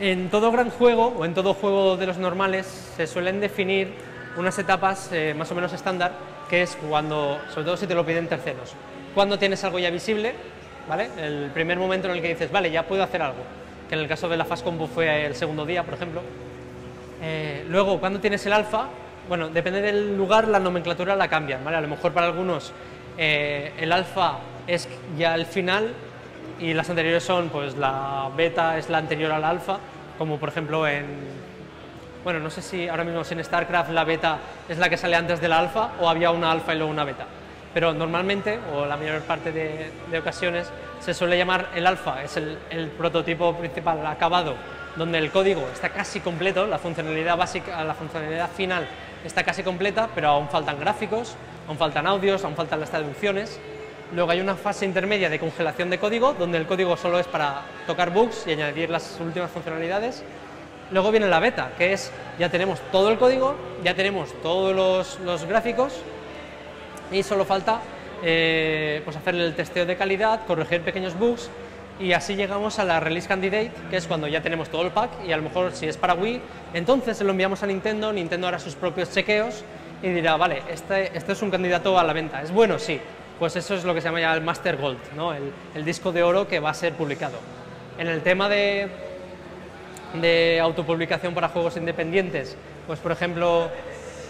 En todo gran juego, o en todo juego de los normales, se suelen definir unas etapas eh, más o menos estándar, que es cuando, sobre todo si te lo piden terceros, cuando tienes algo ya visible, ¿vale? El primer momento en el que dices, vale, ya puedo hacer algo, que en el caso de la Fast Combo fue el segundo día, por ejemplo. Eh, luego, cuando tienes el alfa, bueno, depende del lugar, la nomenclatura la cambian, ¿vale? A lo mejor para algunos eh, el alfa es ya el final, y las anteriores son, pues la beta es la anterior al alfa, como por ejemplo en, bueno, no sé si ahora mismo en StarCraft la beta es la que sale antes del alfa o había una alfa y luego una beta. Pero normalmente, o la mayor parte de, ocasiones, se suele llamar el alfa, es el, el, prototipo principal acabado, donde el código está casi completo, la funcionalidad básica, la funcionalidad final está casi completa, pero aún faltan gráficos, aún faltan audios, aún faltan las traducciones, Luego hay una fase intermedia de congelación de código, donde el código solo es para tocar bugs y añadir las últimas funcionalidades. Luego viene la beta, que es ya tenemos todo el código, ya tenemos todos los, gráficos y solo falta eh, pues hacerle el testeo de calidad, corregir pequeños bugs y así llegamos a la release candidate, que es cuando ya tenemos todo el pack y a lo mejor si es para Wii, entonces lo enviamos a Nintendo, Nintendo hará sus propios chequeos y dirá, vale, este, este es un candidato a la venta. ¿Es bueno? Sí pues eso es lo que se llama ya el Master Gold, el, disco de oro que va a ser publicado. En el tema de, autopublicación para juegos independientes, pues por ejemplo,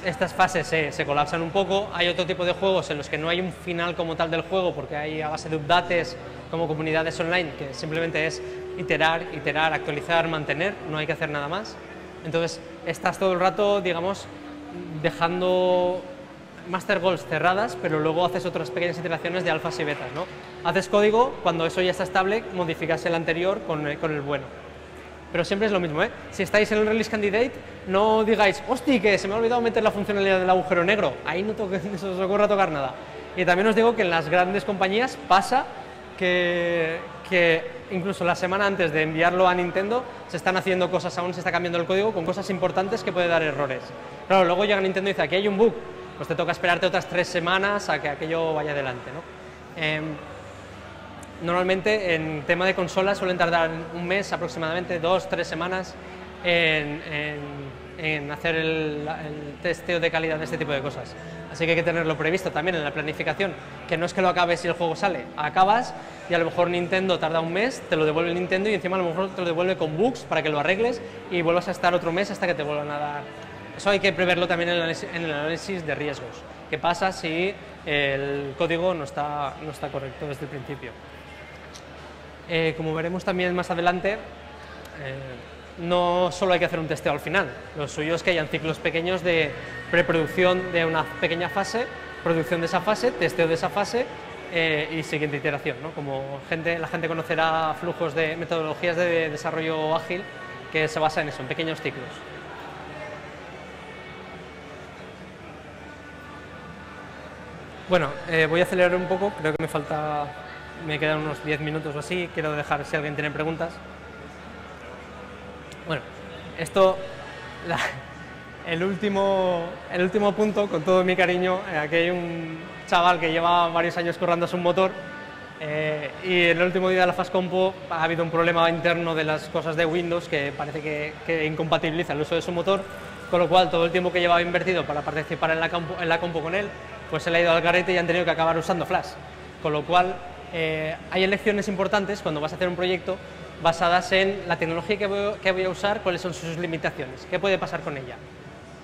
estas fases se, colapsan un poco. Hay otro tipo de juegos en los que no hay un final como tal del juego, porque hay a base de updates como comunidades online, que simplemente es iterar, iterar, actualizar, mantener, no hay que hacer nada más. Entonces, estás todo el rato, digamos, dejando master goals cerradas, pero luego haces otras pequeñas iteraciones de alfas y betas, ¿no? Haces código, cuando eso ya está estable, modificas el anterior con, eh, con el bueno. Pero siempre es lo mismo, ¿eh? Si estáis en el release candidate, no digáis, hosti, que se me ha olvidado meter la funcionalidad del agujero negro. Ahí no, toque, se os ocurra tocar nada. Y también os digo que en las grandes compañías pasa que, que incluso la semana antes de enviarlo a Nintendo se están haciendo cosas, aún se está cambiando el código con cosas importantes que puede dar errores. Claro, luego llega Nintendo y dice, aquí hay un bug, pues te toca esperarte otras tres semanas a que aquello vaya adelante. ¿no? Em, normalmente en tema de consolas suelen tardar un mes aproximadamente, dos, tres semanas en, hacer el, testeo de calidad de este tipo de cosas. Así que hay que tenerlo previsto también en la planificación, que no es que lo acabes y el juego sale, acabas y a lo mejor Nintendo tarda un mes, te lo devuelve Nintendo y encima a lo mejor te lo devuelve con bugs para que lo arregles y vuelvas a estar otro mes hasta que te vuelvan a dar. Eso hay que preverlo también en el análisis, de riesgos. ¿Qué pasa si el código no está, no está correcto desde el principio? Eh, como veremos también más adelante, eh, no solo hay que hacer un testeo al final, lo suyo es que hayan ciclos pequeños de preproducción de una pequeña fase, producción de esa fase, testeo de esa fase eh, y siguiente iteración. ¿no? Como gente, la gente conocerá flujos de metodologías de desarrollo ágil que se basa en eso, en pequeños ciclos. Bueno, voy a acelerar un poco, creo que me falta me quedan unos 10 minutos o así, quiero dejar si alguien tiene preguntas. Bueno, esto, el, último, el último punto, con todo mi cariño, eh, aquí hay un chaval que lleva varios años currando su motor eh, y en el último día de la Fastcompo ha habido un problema interno de las cosas de Windows que parece que, incompatibiliza el uso de su motor, con lo cual todo el tiempo que llevaba invertido para participar en la, en la compo con él, pues se le ha ido al garete y han tenido que acabar usando Flash. Con lo cual eh, hay elecciones importantes cuando vas a hacer un proyecto basadas en la tecnología que voy, a usar, cuáles son sus limitaciones, qué puede pasar con ella.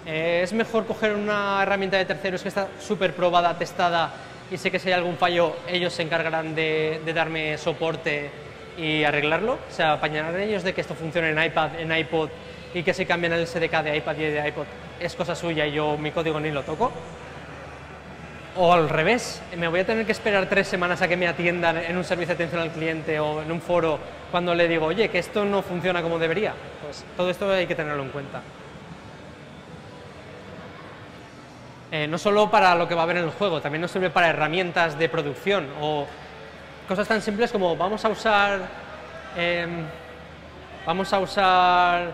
Eh, es mejor coger una herramienta de terceros que está súper probada, testada y sé que si hay algún fallo ellos se encargarán de, darme soporte y arreglarlo, o sea, apañarán ellos de que esto funcione en iPad, en iPod y que si cambian el SDK de iPad y de iPod es cosa suya y yo mi código ni lo toco. O al revés, me voy a tener que esperar tres semanas a que me atiendan en un servicio de atención al cliente o en un foro cuando le digo, oye, que esto no funciona como debería. Pues todo esto hay que tenerlo en cuenta. Eh, no solo para lo que va a haber en el juego, también nos sirve para herramientas de producción o cosas tan simples como vamos a usar, em, vamos a usar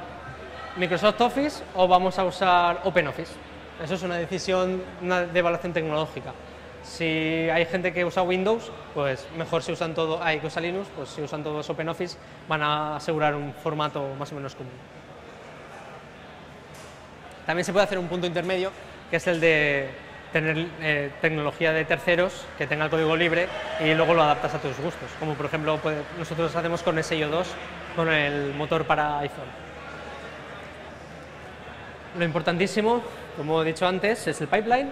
Microsoft Office o vamos a usar OpenOffice. Eso es una decisión de evaluación tecnológica. Si hay gente que usa Windows, pues mejor si usan todo, hay que usa Linux, pues si usan todos OpenOffice van a asegurar un formato más o menos común. También se puede hacer un punto intermedio, que es el de tener eh, tecnología de terceros que tenga el código libre y luego lo adaptas a tus gustos, como por ejemplo nosotros hacemos con SIO 2 con el motor para iPhone. Lo importantísimo como he dicho antes, es el pipeline,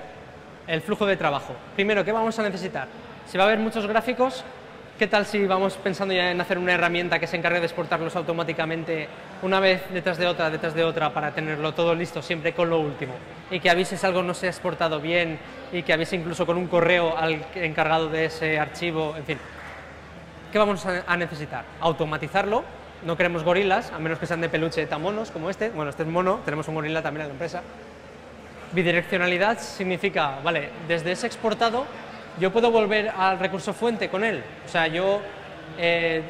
el flujo de trabajo. Primero, ¿qué vamos a necesitar? Si va a haber muchos gráficos, ¿qué tal si vamos pensando ya en hacer una herramienta que se encargue de exportarlos automáticamente una vez detrás de otra, detrás de otra, para tenerlo todo listo siempre con lo último? Y que avise si algo no se ha exportado bien y que avise incluso con un correo al encargado de ese archivo, en fin. ¿Qué vamos a necesitar? Automatizarlo, no queremos gorilas, a menos que sean de peluche tan monos como este. Bueno, este es mono, tenemos un gorila también en la empresa. Bidireccionalidad significa, vale, desde ese exportado yo puedo volver al recurso fuente con él. O sea, yo, eh,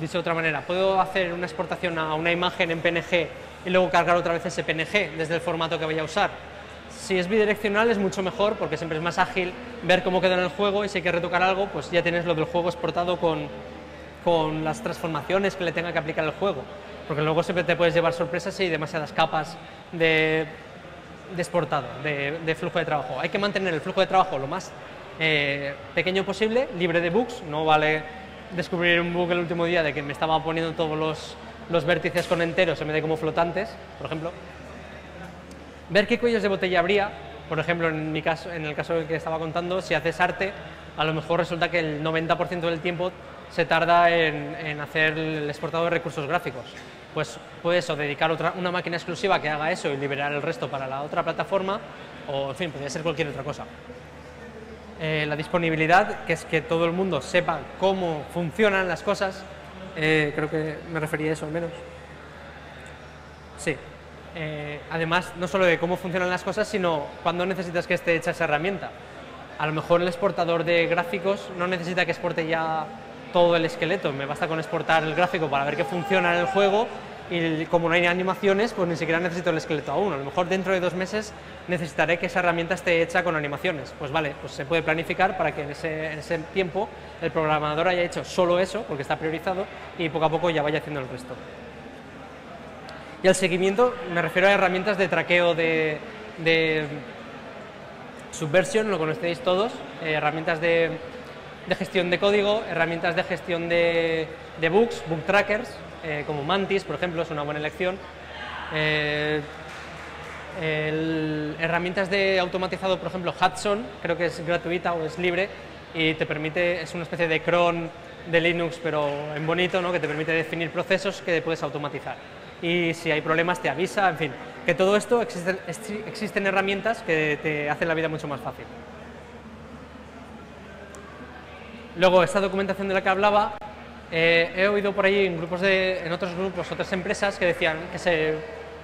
dicho de otra manera, puedo hacer una exportación a una imagen en PNG y luego cargar otra vez ese PNG desde el formato que voy a usar. Si es bidireccional es mucho mejor porque siempre es más ágil ver cómo queda en el juego y si hay que retocar algo, pues ya tienes lo del juego exportado con, con las transformaciones que le tenga que aplicar el juego. Porque luego siempre te puedes llevar sorpresas hay demasiadas capas de de exportado, de, flujo de trabajo. Hay que mantener el flujo de trabajo lo más eh, pequeño posible, libre de bugs. No vale descubrir un bug el último día de que me estaba poniendo todos los, los vértices con enteros en vez de como flotantes, por ejemplo. Ver qué cuellos de botella habría, por ejemplo, en, mi caso, en el caso que estaba contando, si haces arte, a lo mejor resulta que el 90% del tiempo se tarda en, en hacer el exportado de recursos gráficos pues puede eso, dedicar otra, una máquina exclusiva que haga eso y liberar el resto para la otra plataforma, o en fin, podría ser cualquier otra cosa. Eh, la disponibilidad, que es que todo el mundo sepa cómo funcionan las cosas, eh, creo que me refería a eso al menos. Sí. Eh, además, no solo de cómo funcionan las cosas, sino cuándo necesitas que esté hecha esa herramienta. a lo mejor el exportador de gráficos no necesita que exporte ya todo el esqueleto, me basta con exportar el gráfico para ver que funciona en el juego y como no hay animaciones, pues ni siquiera necesito el esqueleto aún. A lo mejor dentro de dos meses necesitaré que esa herramienta esté hecha con animaciones. Pues vale, pues se puede planificar para que en ese, en ese tiempo el programador haya hecho solo eso, porque está priorizado, y poco a poco ya vaya haciendo el resto. Y al seguimiento me refiero a herramientas de traqueo de, de Subversion, lo conocéis todos, eh, herramientas de, de, gestión de código, herramientas de gestión de, de bugs, bug trackers, eh, como Mantis, por ejemplo, es una buena elección. Eh, herramientas de automatizado, por ejemplo, Hudson, creo que es gratuita o es libre y te permite, es una especie de cron de Linux, pero en bonito, ¿no? que te permite definir procesos que puedes automatizar. Y si hay problemas te avisa, en fin, que todo esto existen, existen herramientas que te hacen la vida mucho más fácil. Luego, esta documentación de la que hablaba eh, he oído por ahí en, grupos de, en otros grupos, otras empresas que decían que se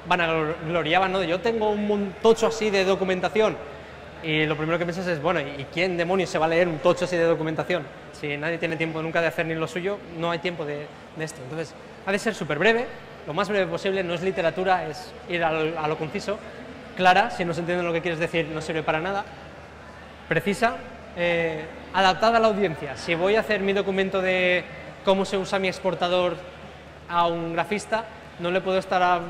van a gloriaban, ¿no? yo tengo un tocho así de documentación y lo primero que piensas es, bueno, ¿y quién demonios se va a leer un tocho así de documentación? Si nadie tiene tiempo nunca de hacer ni lo suyo, no hay tiempo de, esto. Entonces, ha de ser súper breve, lo más breve posible, no es literatura, es ir a lo, conciso, clara, si no se entiende lo que quieres decir no sirve para nada, precisa, eh, adaptada a la audiencia. Si voy a hacer mi documento de cómo se usa mi exportador a un grafista, no le puedo estar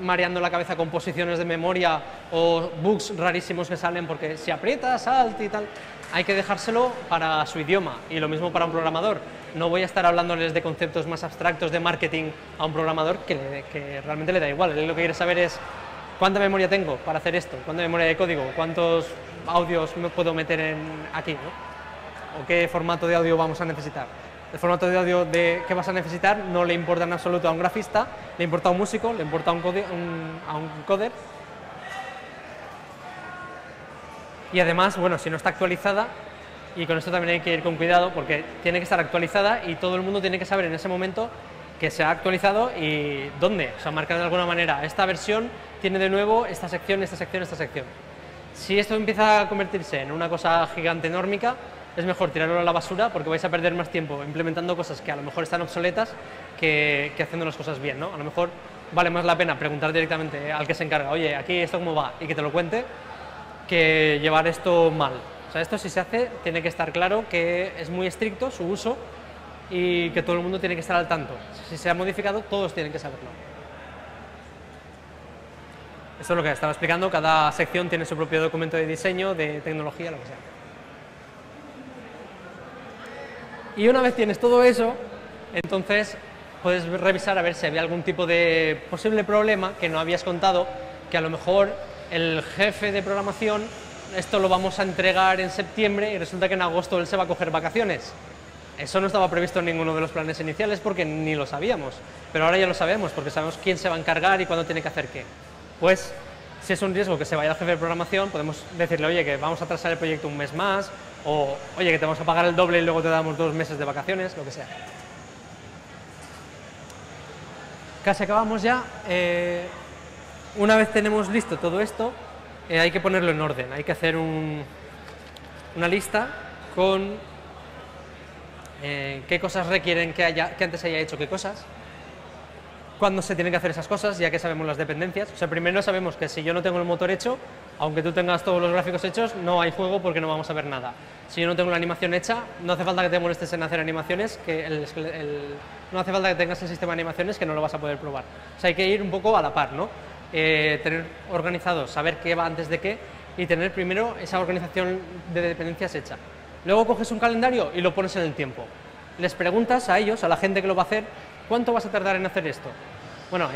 mareando la cabeza con posiciones de memoria o bugs rarísimos que salen porque si aprieta, salta y tal, hay que dejárselo para su idioma. Y lo mismo para un programador. No voy a estar hablándoles de conceptos más abstractos de marketing a un programador que, que realmente le da igual. Él lo que quiere saber es cuánta memoria tengo para hacer esto, cuánta memoria de código, cuántos audios me puedo meter en aquí, o qué formato de audio vamos a necesitar el formato de audio de, que vas a necesitar no le importa en absoluto a un grafista, le importa a un músico, le importa a un, a un coder. Y además, bueno, si no está actualizada, y con esto también hay que ir con cuidado porque tiene que estar actualizada y todo el mundo tiene que saber en ese momento que se ha actualizado y dónde, o sea, marcar de alguna manera, esta versión tiene de nuevo esta sección, esta sección, esta sección. Si esto empieza a convertirse en una cosa gigante enormica, es mejor tirarlo a la basura porque vais a perder más tiempo implementando cosas que a lo mejor están obsoletas que, haciendo las cosas bien, ¿no? A lo mejor vale más la pena preguntar directamente al que se encarga, oye, aquí esto cómo va, y que te lo cuente, que llevar esto mal. O sea, esto si se hace, tiene que estar claro que es muy estricto su uso y que todo el mundo tiene que estar al tanto. Si se ha modificado, todos tienen que saberlo. Esto es lo que estaba explicando, cada sección tiene su propio documento de diseño, de tecnología, lo que sea. Y una vez tienes todo eso, entonces puedes revisar a ver si había algún tipo de posible problema que no habías contado, que a lo mejor el jefe de programación, esto lo vamos a entregar en septiembre y resulta que en agosto él se va a coger vacaciones. Eso no estaba previsto en ninguno de los planes iniciales porque ni lo sabíamos, pero ahora ya lo sabemos porque sabemos quién se va a encargar y cuándo tiene que hacer qué. Pues si es un riesgo que se vaya al jefe de programación, podemos decirle, oye, que vamos a atrasar el proyecto un mes más, o oye, que te vamos a pagar el doble y luego te damos dos meses de vacaciones, lo que sea. Casi acabamos ya. Eh, una vez tenemos listo todo esto, eh, hay que ponerlo en orden, hay que hacer una lista con eh, qué cosas requieren que, haya, que antes haya hecho qué cosas, cuándo se tienen que hacer esas cosas, ya que sabemos las dependencias. O sea, primero sabemos que si yo no tengo el motor hecho, aunque tú tengas todos los gráficos hechos, no hay juego porque no vamos a ver nada. Si yo no tengo la animación hecha, no hace falta que te molestes en hacer animaciones, que no hace falta que tengas el sistema de animaciones que no lo vas a poder probar. O sea, hay que ir un poco a la par, ¿no? Eh, tener organizado, saber qué va antes de qué y tener primero esa organización de dependencias hecha. Luego coges un calendario y lo pones en el tiempo. Les preguntas a ellos, a la gente que lo va a hacer, ¿cuánto vas a tardar en hacer esto? Bueno,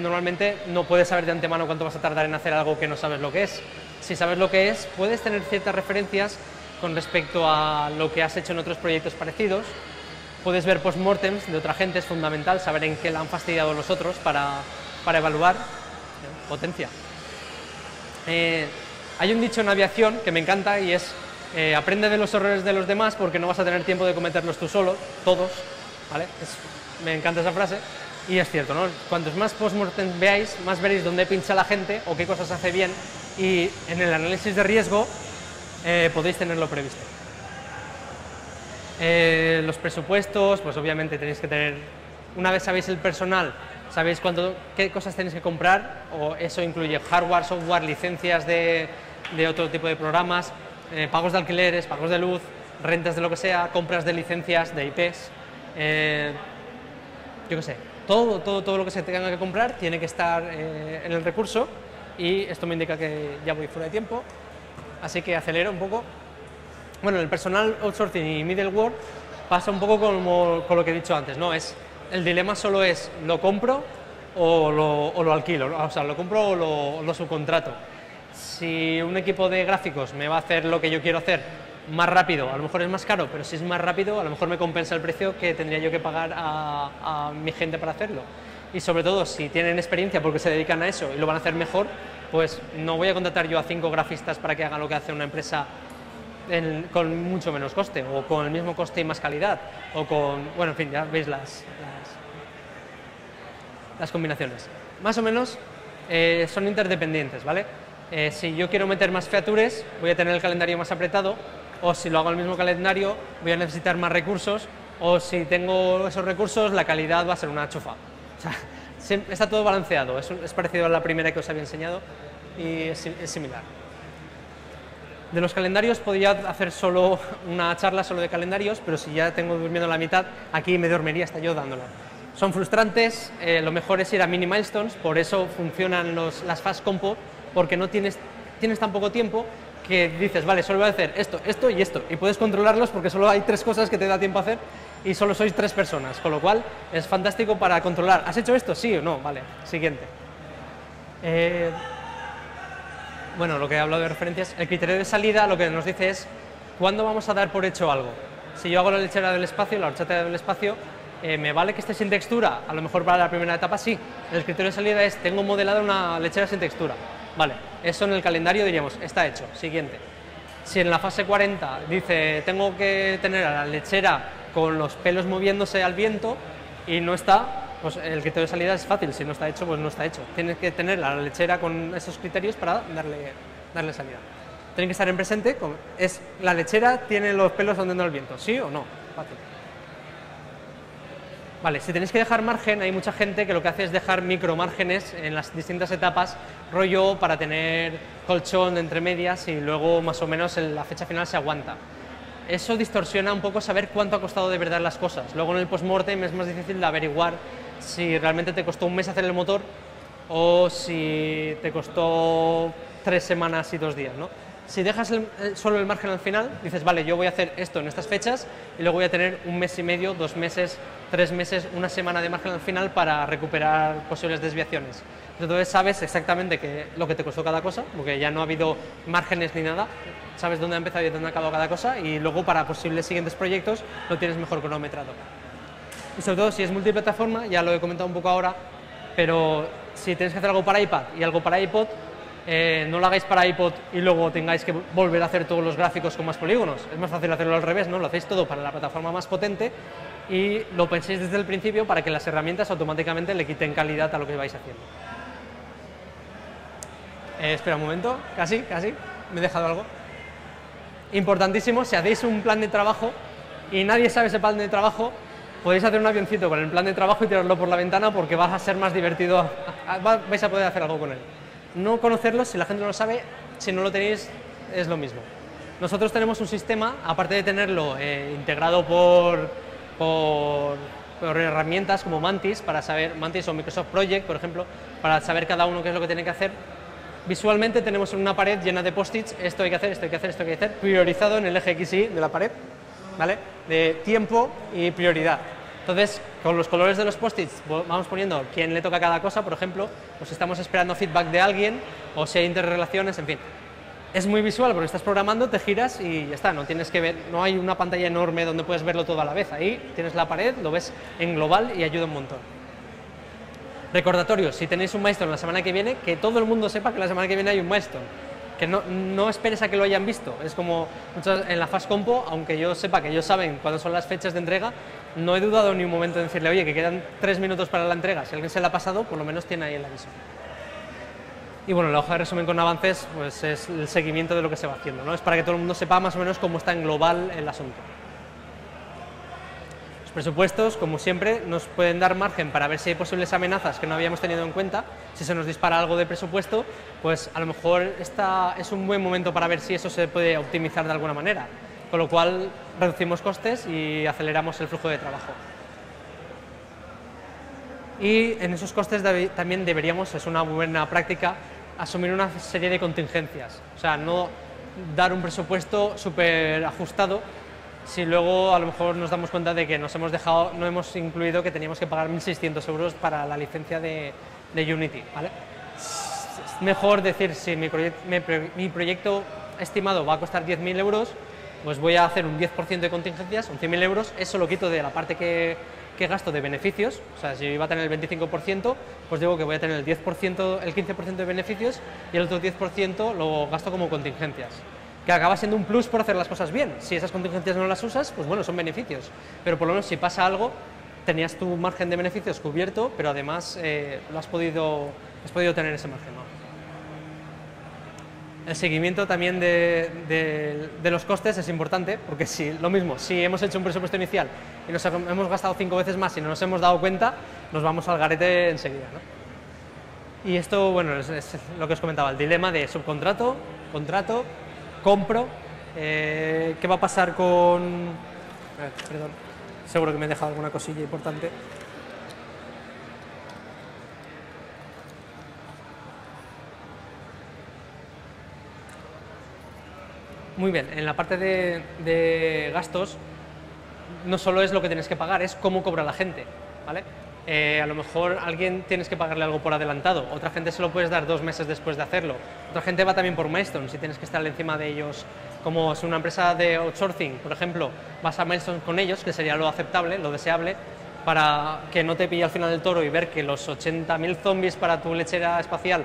normalmente no puedes saber de antemano cuánto vas a tardar en hacer algo que no sabes lo que es. Si sabes lo que es, puedes tener ciertas referencias con respecto a lo que has hecho en otros proyectos parecidos. Puedes ver postmortems de otra gente, es fundamental saber en qué la han fastidiado los otros para, evaluar potencia. Eh, hay un dicho en aviación que me encanta y es eh, aprende de los errores de los demás porque no vas a tener tiempo de cometerlos tú solo, todos. ¿vale? me encanta esa frase. Y es cierto, ¿no? Cuantos más postmortem veáis, más veréis dónde pincha la gente o qué cosas hace bien. Y en el análisis de riesgo eh, podéis tenerlo previsto. Eh, los presupuestos, pues obviamente tenéis que tener, una vez sabéis el personal, sabéis cuánto, qué cosas tenéis que comprar, o eso incluye hardware, software, licencias de, otro tipo de programas, eh, pagos de alquileres, pagos de luz, rentas de lo que sea, compras de licencias, de IPs, yo qué sé, todo, todo, todo lo que se tenga que comprar tiene que estar en el recurso y esto me indica que ya voy fuera de tiempo, así que acelero un poco. Bueno, el personal outsourcing y middleware pasa un poco como con lo que he dicho antes, ¿no? Es, el dilema solo es, ¿lo compro o lo, alquilo? O sea, ¿lo compro o lo, subcontrato? Si un equipo de gráficos me va a hacer lo que yo quiero hacer más rápido, a lo mejor es más caro, pero si es más rápido, a lo mejor me compensa el precio que tendría yo que pagar a, a mi gente para hacerlo. Y sobre todo, si tienen experiencia porque se dedican a eso y lo van a hacer mejor, pues no voy a contratar yo a cinco grafistas para que hagan lo que hace una empresa con mucho menos coste, o con el mismo coste y más calidad, o con, bueno, en fin, ya veis las, las, combinaciones. Más o menos eh, son interdependientes, ¿vale? Eh, si yo quiero meter más features, voy a tener el calendario más apretado, o si lo hago el mismo calendario, voy a necesitar más recursos, o si tengo esos recursos, la calidad va a ser una chufa. O sea, está todo balanceado, es, parecido a la primera que os había enseñado y es, similar. De los calendarios podría hacer solo una charla solo de calendarios, pero si ya tengo durmiendo la mitad, aquí me dormiría hasta yo dándola. Son frustrantes, eh, lo mejor es ir a mini milestones, por eso funcionan las fast compo, porque no tienes, tienes tan poco tiempo que dices, vale, solo voy a hacer esto, esto y esto, y puedes controlarlos porque solo hay tres cosas que te da tiempo a hacer y solo sois tres personas, con lo cual es fantástico para controlar. ¿Has hecho esto? Sí o no. Vale, siguiente. Eh, bueno, lo que he hablado de referencias, el criterio de salida lo que nos dice es cuándo vamos a dar por hecho algo. Si yo hago la lechera del espacio, la horchata del espacio, eh, ¿me vale que esté sin textura? A lo mejor para la primera etapa sí. El criterio de salida es, tengo modelada una lechera sin textura. Vale, eso en el calendario diríamos, está hecho, siguiente. Si en la fase 40 dice, tengo que tener a la lechera con los pelos moviéndose al viento y no está, pues el criterio de salida es fácil, si no está hecho, pues no está hecho. Tienes que tener la lechera con esos criterios para darle, darle salida. Tiene que estar en presente, es la lechera tiene los pelos andando al viento, ¿sí o no? Fácil. Vale, si tenéis que dejar margen, hay mucha gente que lo que hace es dejar micro márgenes en las distintas etapas, rollo para tener colchón entre medias y luego más o menos en la fecha final se aguanta eso distorsiona un poco saber cuánto ha costado de verdad las cosas. Luego en el post-mortem es más difícil de averiguar si realmente te costó un mes hacer el motor o si te costó tres semanas y dos días. ¿no? Si dejas solo el margen al final, dices, vale, yo voy a hacer esto en estas fechas y luego voy a tener un mes y medio, dos meses, tres meses, una semana de margen al final para recuperar posibles desviaciones. Entonces sabes exactamente que, lo que te costó cada cosa, porque ya no ha habido márgenes ni nada, sabes dónde ha empezado y dónde ha acabado cada cosa y luego para posibles siguientes proyectos lo tienes mejor cronometrado. Y sobre todo si es multiplataforma, ya lo he comentado un poco ahora, pero si tienes que hacer algo para iPad y algo para iPod, eh, no lo hagáis para iPod y luego tengáis que volver a hacer todos los gráficos con más polígonos. Es más fácil hacerlo al revés, ¿no? Lo hacéis todo para la plataforma más potente y lo penséis desde el principio para que las herramientas automáticamente le quiten calidad a lo que vais haciendo. Eh, espera un momento, casi, casi, me he dejado algo. Importantísimo, si hacéis un plan de trabajo y nadie sabe ese plan de trabajo, podéis hacer un avioncito con el plan de trabajo y tirarlo por la ventana porque va a ser más divertido, vais a poder hacer algo con él. No conocerlo, si la gente no lo sabe, si no lo tenéis, es lo mismo. Nosotros tenemos un sistema, aparte de tenerlo eh, integrado por, por, herramientas como Mantis, para saber, Mantis o Microsoft Project, por ejemplo, para saber cada uno qué es lo que tiene que hacer, Visualmente tenemos una pared llena de post-its, esto hay que hacer, esto hay que hacer, esto hay que hacer, priorizado en el eje XY de la pared, ¿vale? De tiempo y prioridad. Entonces, con los colores de los post-its vamos poniendo quién le toca cada cosa, por ejemplo, o si estamos esperando feedback de alguien, o si hay interrelaciones, en fin. Es muy visual porque estás programando, te giras y ya está, no tienes que ver, no hay una pantalla enorme donde puedes verlo todo a la vez. Ahí tienes la pared, lo ves en global y ayuda un montón. Recordatorio, si tenéis un milestone la semana que viene, que todo el mundo sepa que la semana que viene hay un milestone. Que no, no esperes a que lo hayan visto. Es como en la Fast Compo, aunque yo sepa que ellos saben cuándo son las fechas de entrega, no he dudado ni un momento en decirle, oye, que quedan tres minutos para la entrega. Si alguien se la ha pasado, por lo menos tiene ahí el aviso. Y bueno, la hoja de resumen con avances pues es el seguimiento de lo que se va haciendo, ¿no? es para que todo el mundo sepa más o menos cómo está en global el asunto. Los presupuestos, como siempre, nos pueden dar margen para ver si hay posibles amenazas que no habíamos tenido en cuenta. Si se nos dispara algo de presupuesto, pues a lo mejor esta es un buen momento para ver si eso se puede optimizar de alguna manera, con lo cual reducimos costes y aceleramos el flujo de trabajo. Y en esos costes también deberíamos, es una buena práctica, asumir una serie de contingencias. O sea, no dar un presupuesto súper ajustado si luego a lo mejor nos damos cuenta de que nos hemos dejado, no hemos incluido que teníamos que pagar 1.600 euros para la licencia de, Unity. ¿vale? Mejor decir, si mi, mi proyecto estimado va a costar 10.000 euros, pues voy a hacer un 10% de contingencias, un 100.000 euros, eso lo quito de la parte que, que, gasto de beneficios, o sea, si iba a tener el 25%, pues digo que voy a tener el 10%, el 15% de beneficios y el otro 10% lo gasto como contingencias que acaba siendo un plus por hacer las cosas bien. Si esas contingencias no las usas, pues bueno, son beneficios. Pero por lo menos si pasa algo, tenías tu margen de beneficios cubierto, pero además eh, lo has podido, has podido tener ese margen. El seguimiento también de, los costes es importante, porque si lo mismo, si hemos hecho un presupuesto inicial y nos hemos gastado cinco veces más y no nos hemos dado cuenta, nos vamos al garete enseguida. Y esto, bueno, es, lo que os comentaba, el dilema de subcontrato, contrato, compro, eh, ¿qué va a pasar con... Perdón, seguro que me he dejado alguna cosilla importante. Muy bien, en la parte de, gastos no solo es lo que tienes que pagar, es cómo cobra la gente, ¿vale? Eh, a lo mejor alguien tienes que pagarle algo por adelantado, otra gente se lo puedes dar dos meses después de hacerlo, otra gente va también por Milestone, si tienes que estar encima de ellos, como es una empresa de outsourcing, por ejemplo, vas a Milestone con ellos, que sería lo aceptable, lo deseable, para que no te pille al final del toro y ver que los 80.000 zombies para tu lechera espacial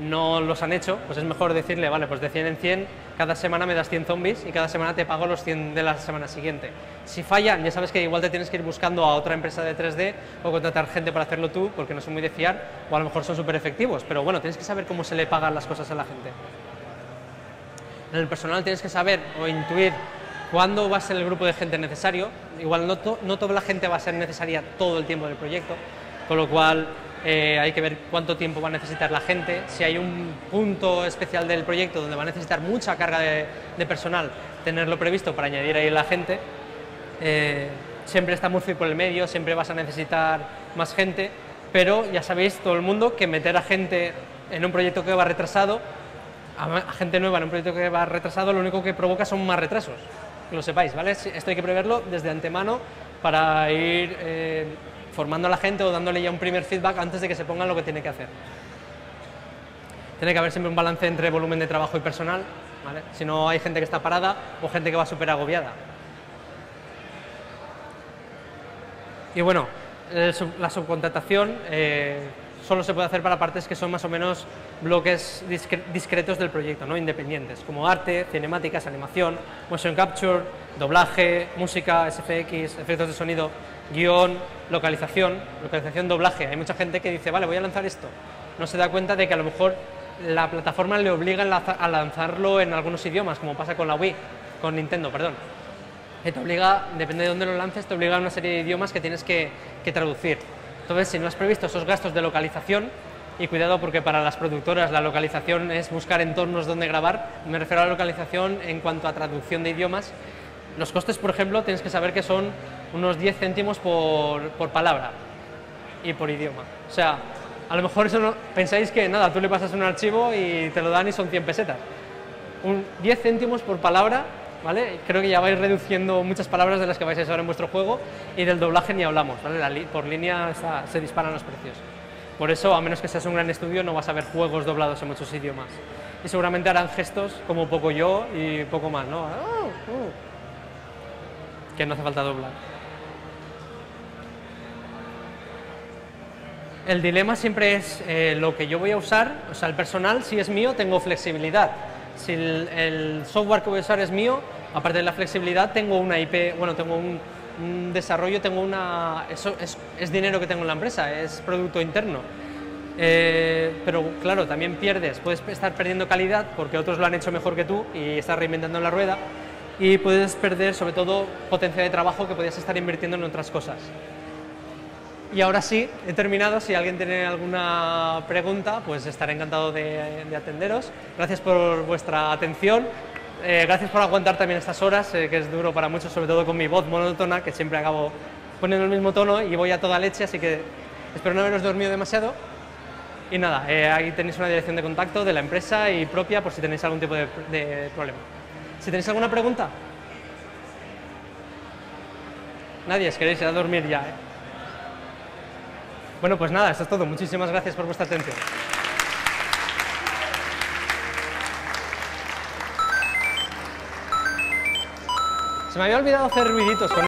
no los han hecho, pues es mejor decirle, vale, pues de 100 en 100, cada semana me das 100 zombies y cada semana te pago los 100 de la semana siguiente. Si fallan, ya sabes que igual te tienes que ir buscando a otra empresa de 3D o contratar gente para hacerlo tú, porque no son muy de fiar, o a lo mejor son súper efectivos, pero bueno, tienes que saber cómo se le pagan las cosas a la gente. En el personal tienes que saber o intuir cuándo va a ser el grupo de gente necesario, igual no, no toda la gente va a ser necesaria todo el tiempo del proyecto, con lo cual eh, hay que ver cuánto tiempo va a necesitar la gente, si hay un punto especial del proyecto donde va a necesitar mucha carga de, personal, tenerlo previsto para añadir ahí la gente. Eh, siempre está Murphy por el medio, siempre vas a necesitar más gente, pero ya sabéis todo el mundo que meter a gente en un proyecto que va retrasado, a, gente nueva en un proyecto que va retrasado, lo único que provoca son más retrasos, que lo sepáis, ¿vale? Esto hay que preverlo desde antemano para ir... Eh, formando a la gente o dándole ya un primer feedback antes de que se pongan lo que tiene que hacer. Tiene que haber siempre un balance entre volumen de trabajo y personal, si no hay gente que está parada o gente que va súper agobiada. Y bueno, la subcontratación eh, solo se puede hacer para partes que son más o menos bloques discretos del proyecto, ¿no? independientes, como arte, cinemáticas, animación, motion capture, doblaje, música, SFX, efectos de sonido guion, localización, localización, doblaje. Hay mucha gente que dice, vale, voy a lanzar esto. No se da cuenta de que a lo mejor la plataforma le obliga a lanzarlo en algunos idiomas, como pasa con la Wii, con Nintendo, perdón. Que te obliga, depende de dónde lo lances, te obliga a una serie de idiomas que tienes que, que traducir. Entonces, si no has previsto esos gastos de localización, y cuidado porque para las productoras la localización es buscar entornos donde grabar, me refiero a la localización en cuanto a traducción de idiomas, los costes, por ejemplo, tienes que saber que son unos 10 céntimos por, por palabra y por idioma. O sea, a lo mejor eso pensáis que nada, tú le pasas un archivo y te lo dan y son 100 pesetas. Un 10 céntimos por palabra, ¿vale? Creo que ya vais reduciendo muchas palabras de las que vais a usar en vuestro juego y del doblaje ni hablamos, ¿vale? por línea se disparan los precios. Por eso, a menos que seas un gran estudio, no vas a ver juegos doblados en muchos idiomas. Y seguramente harán gestos como poco yo y poco más, ¿no? Oh. Que no hace falta doblar. El dilema siempre es eh, lo que yo voy a usar, o sea, el personal, si es mío, tengo flexibilidad. Si el, software que voy a usar es mío, aparte de la flexibilidad, tengo una IP, bueno, tengo un, desarrollo, tengo una... Eso es, dinero que tengo en la empresa, es producto interno. Eh, pero claro, también pierdes, puedes estar perdiendo calidad porque otros lo han hecho mejor que tú y estás reinventando la rueda y puedes perder sobre todo potencia de trabajo que podías estar invirtiendo en otras cosas. Y ahora sí, he terminado. Si alguien tiene alguna pregunta, pues estaré encantado de, atenderos. Gracias por vuestra atención. Eh, gracias por aguantar también estas horas, eh, que es duro para muchos, sobre todo con mi voz monótona, que siempre acabo poniendo el mismo tono y voy a toda leche, así que espero no haberos dormido demasiado. Y nada, eh, ahí tenéis una dirección de contacto de la empresa y propia por si tenéis algún tipo de, de problema. Si tenéis alguna pregunta. Nadie, queréis ir a dormir ya. Bueno, pues nada, eso es todo. Muchísimas gracias por vuestra atención. Se me había olvidado hacer ruiditos con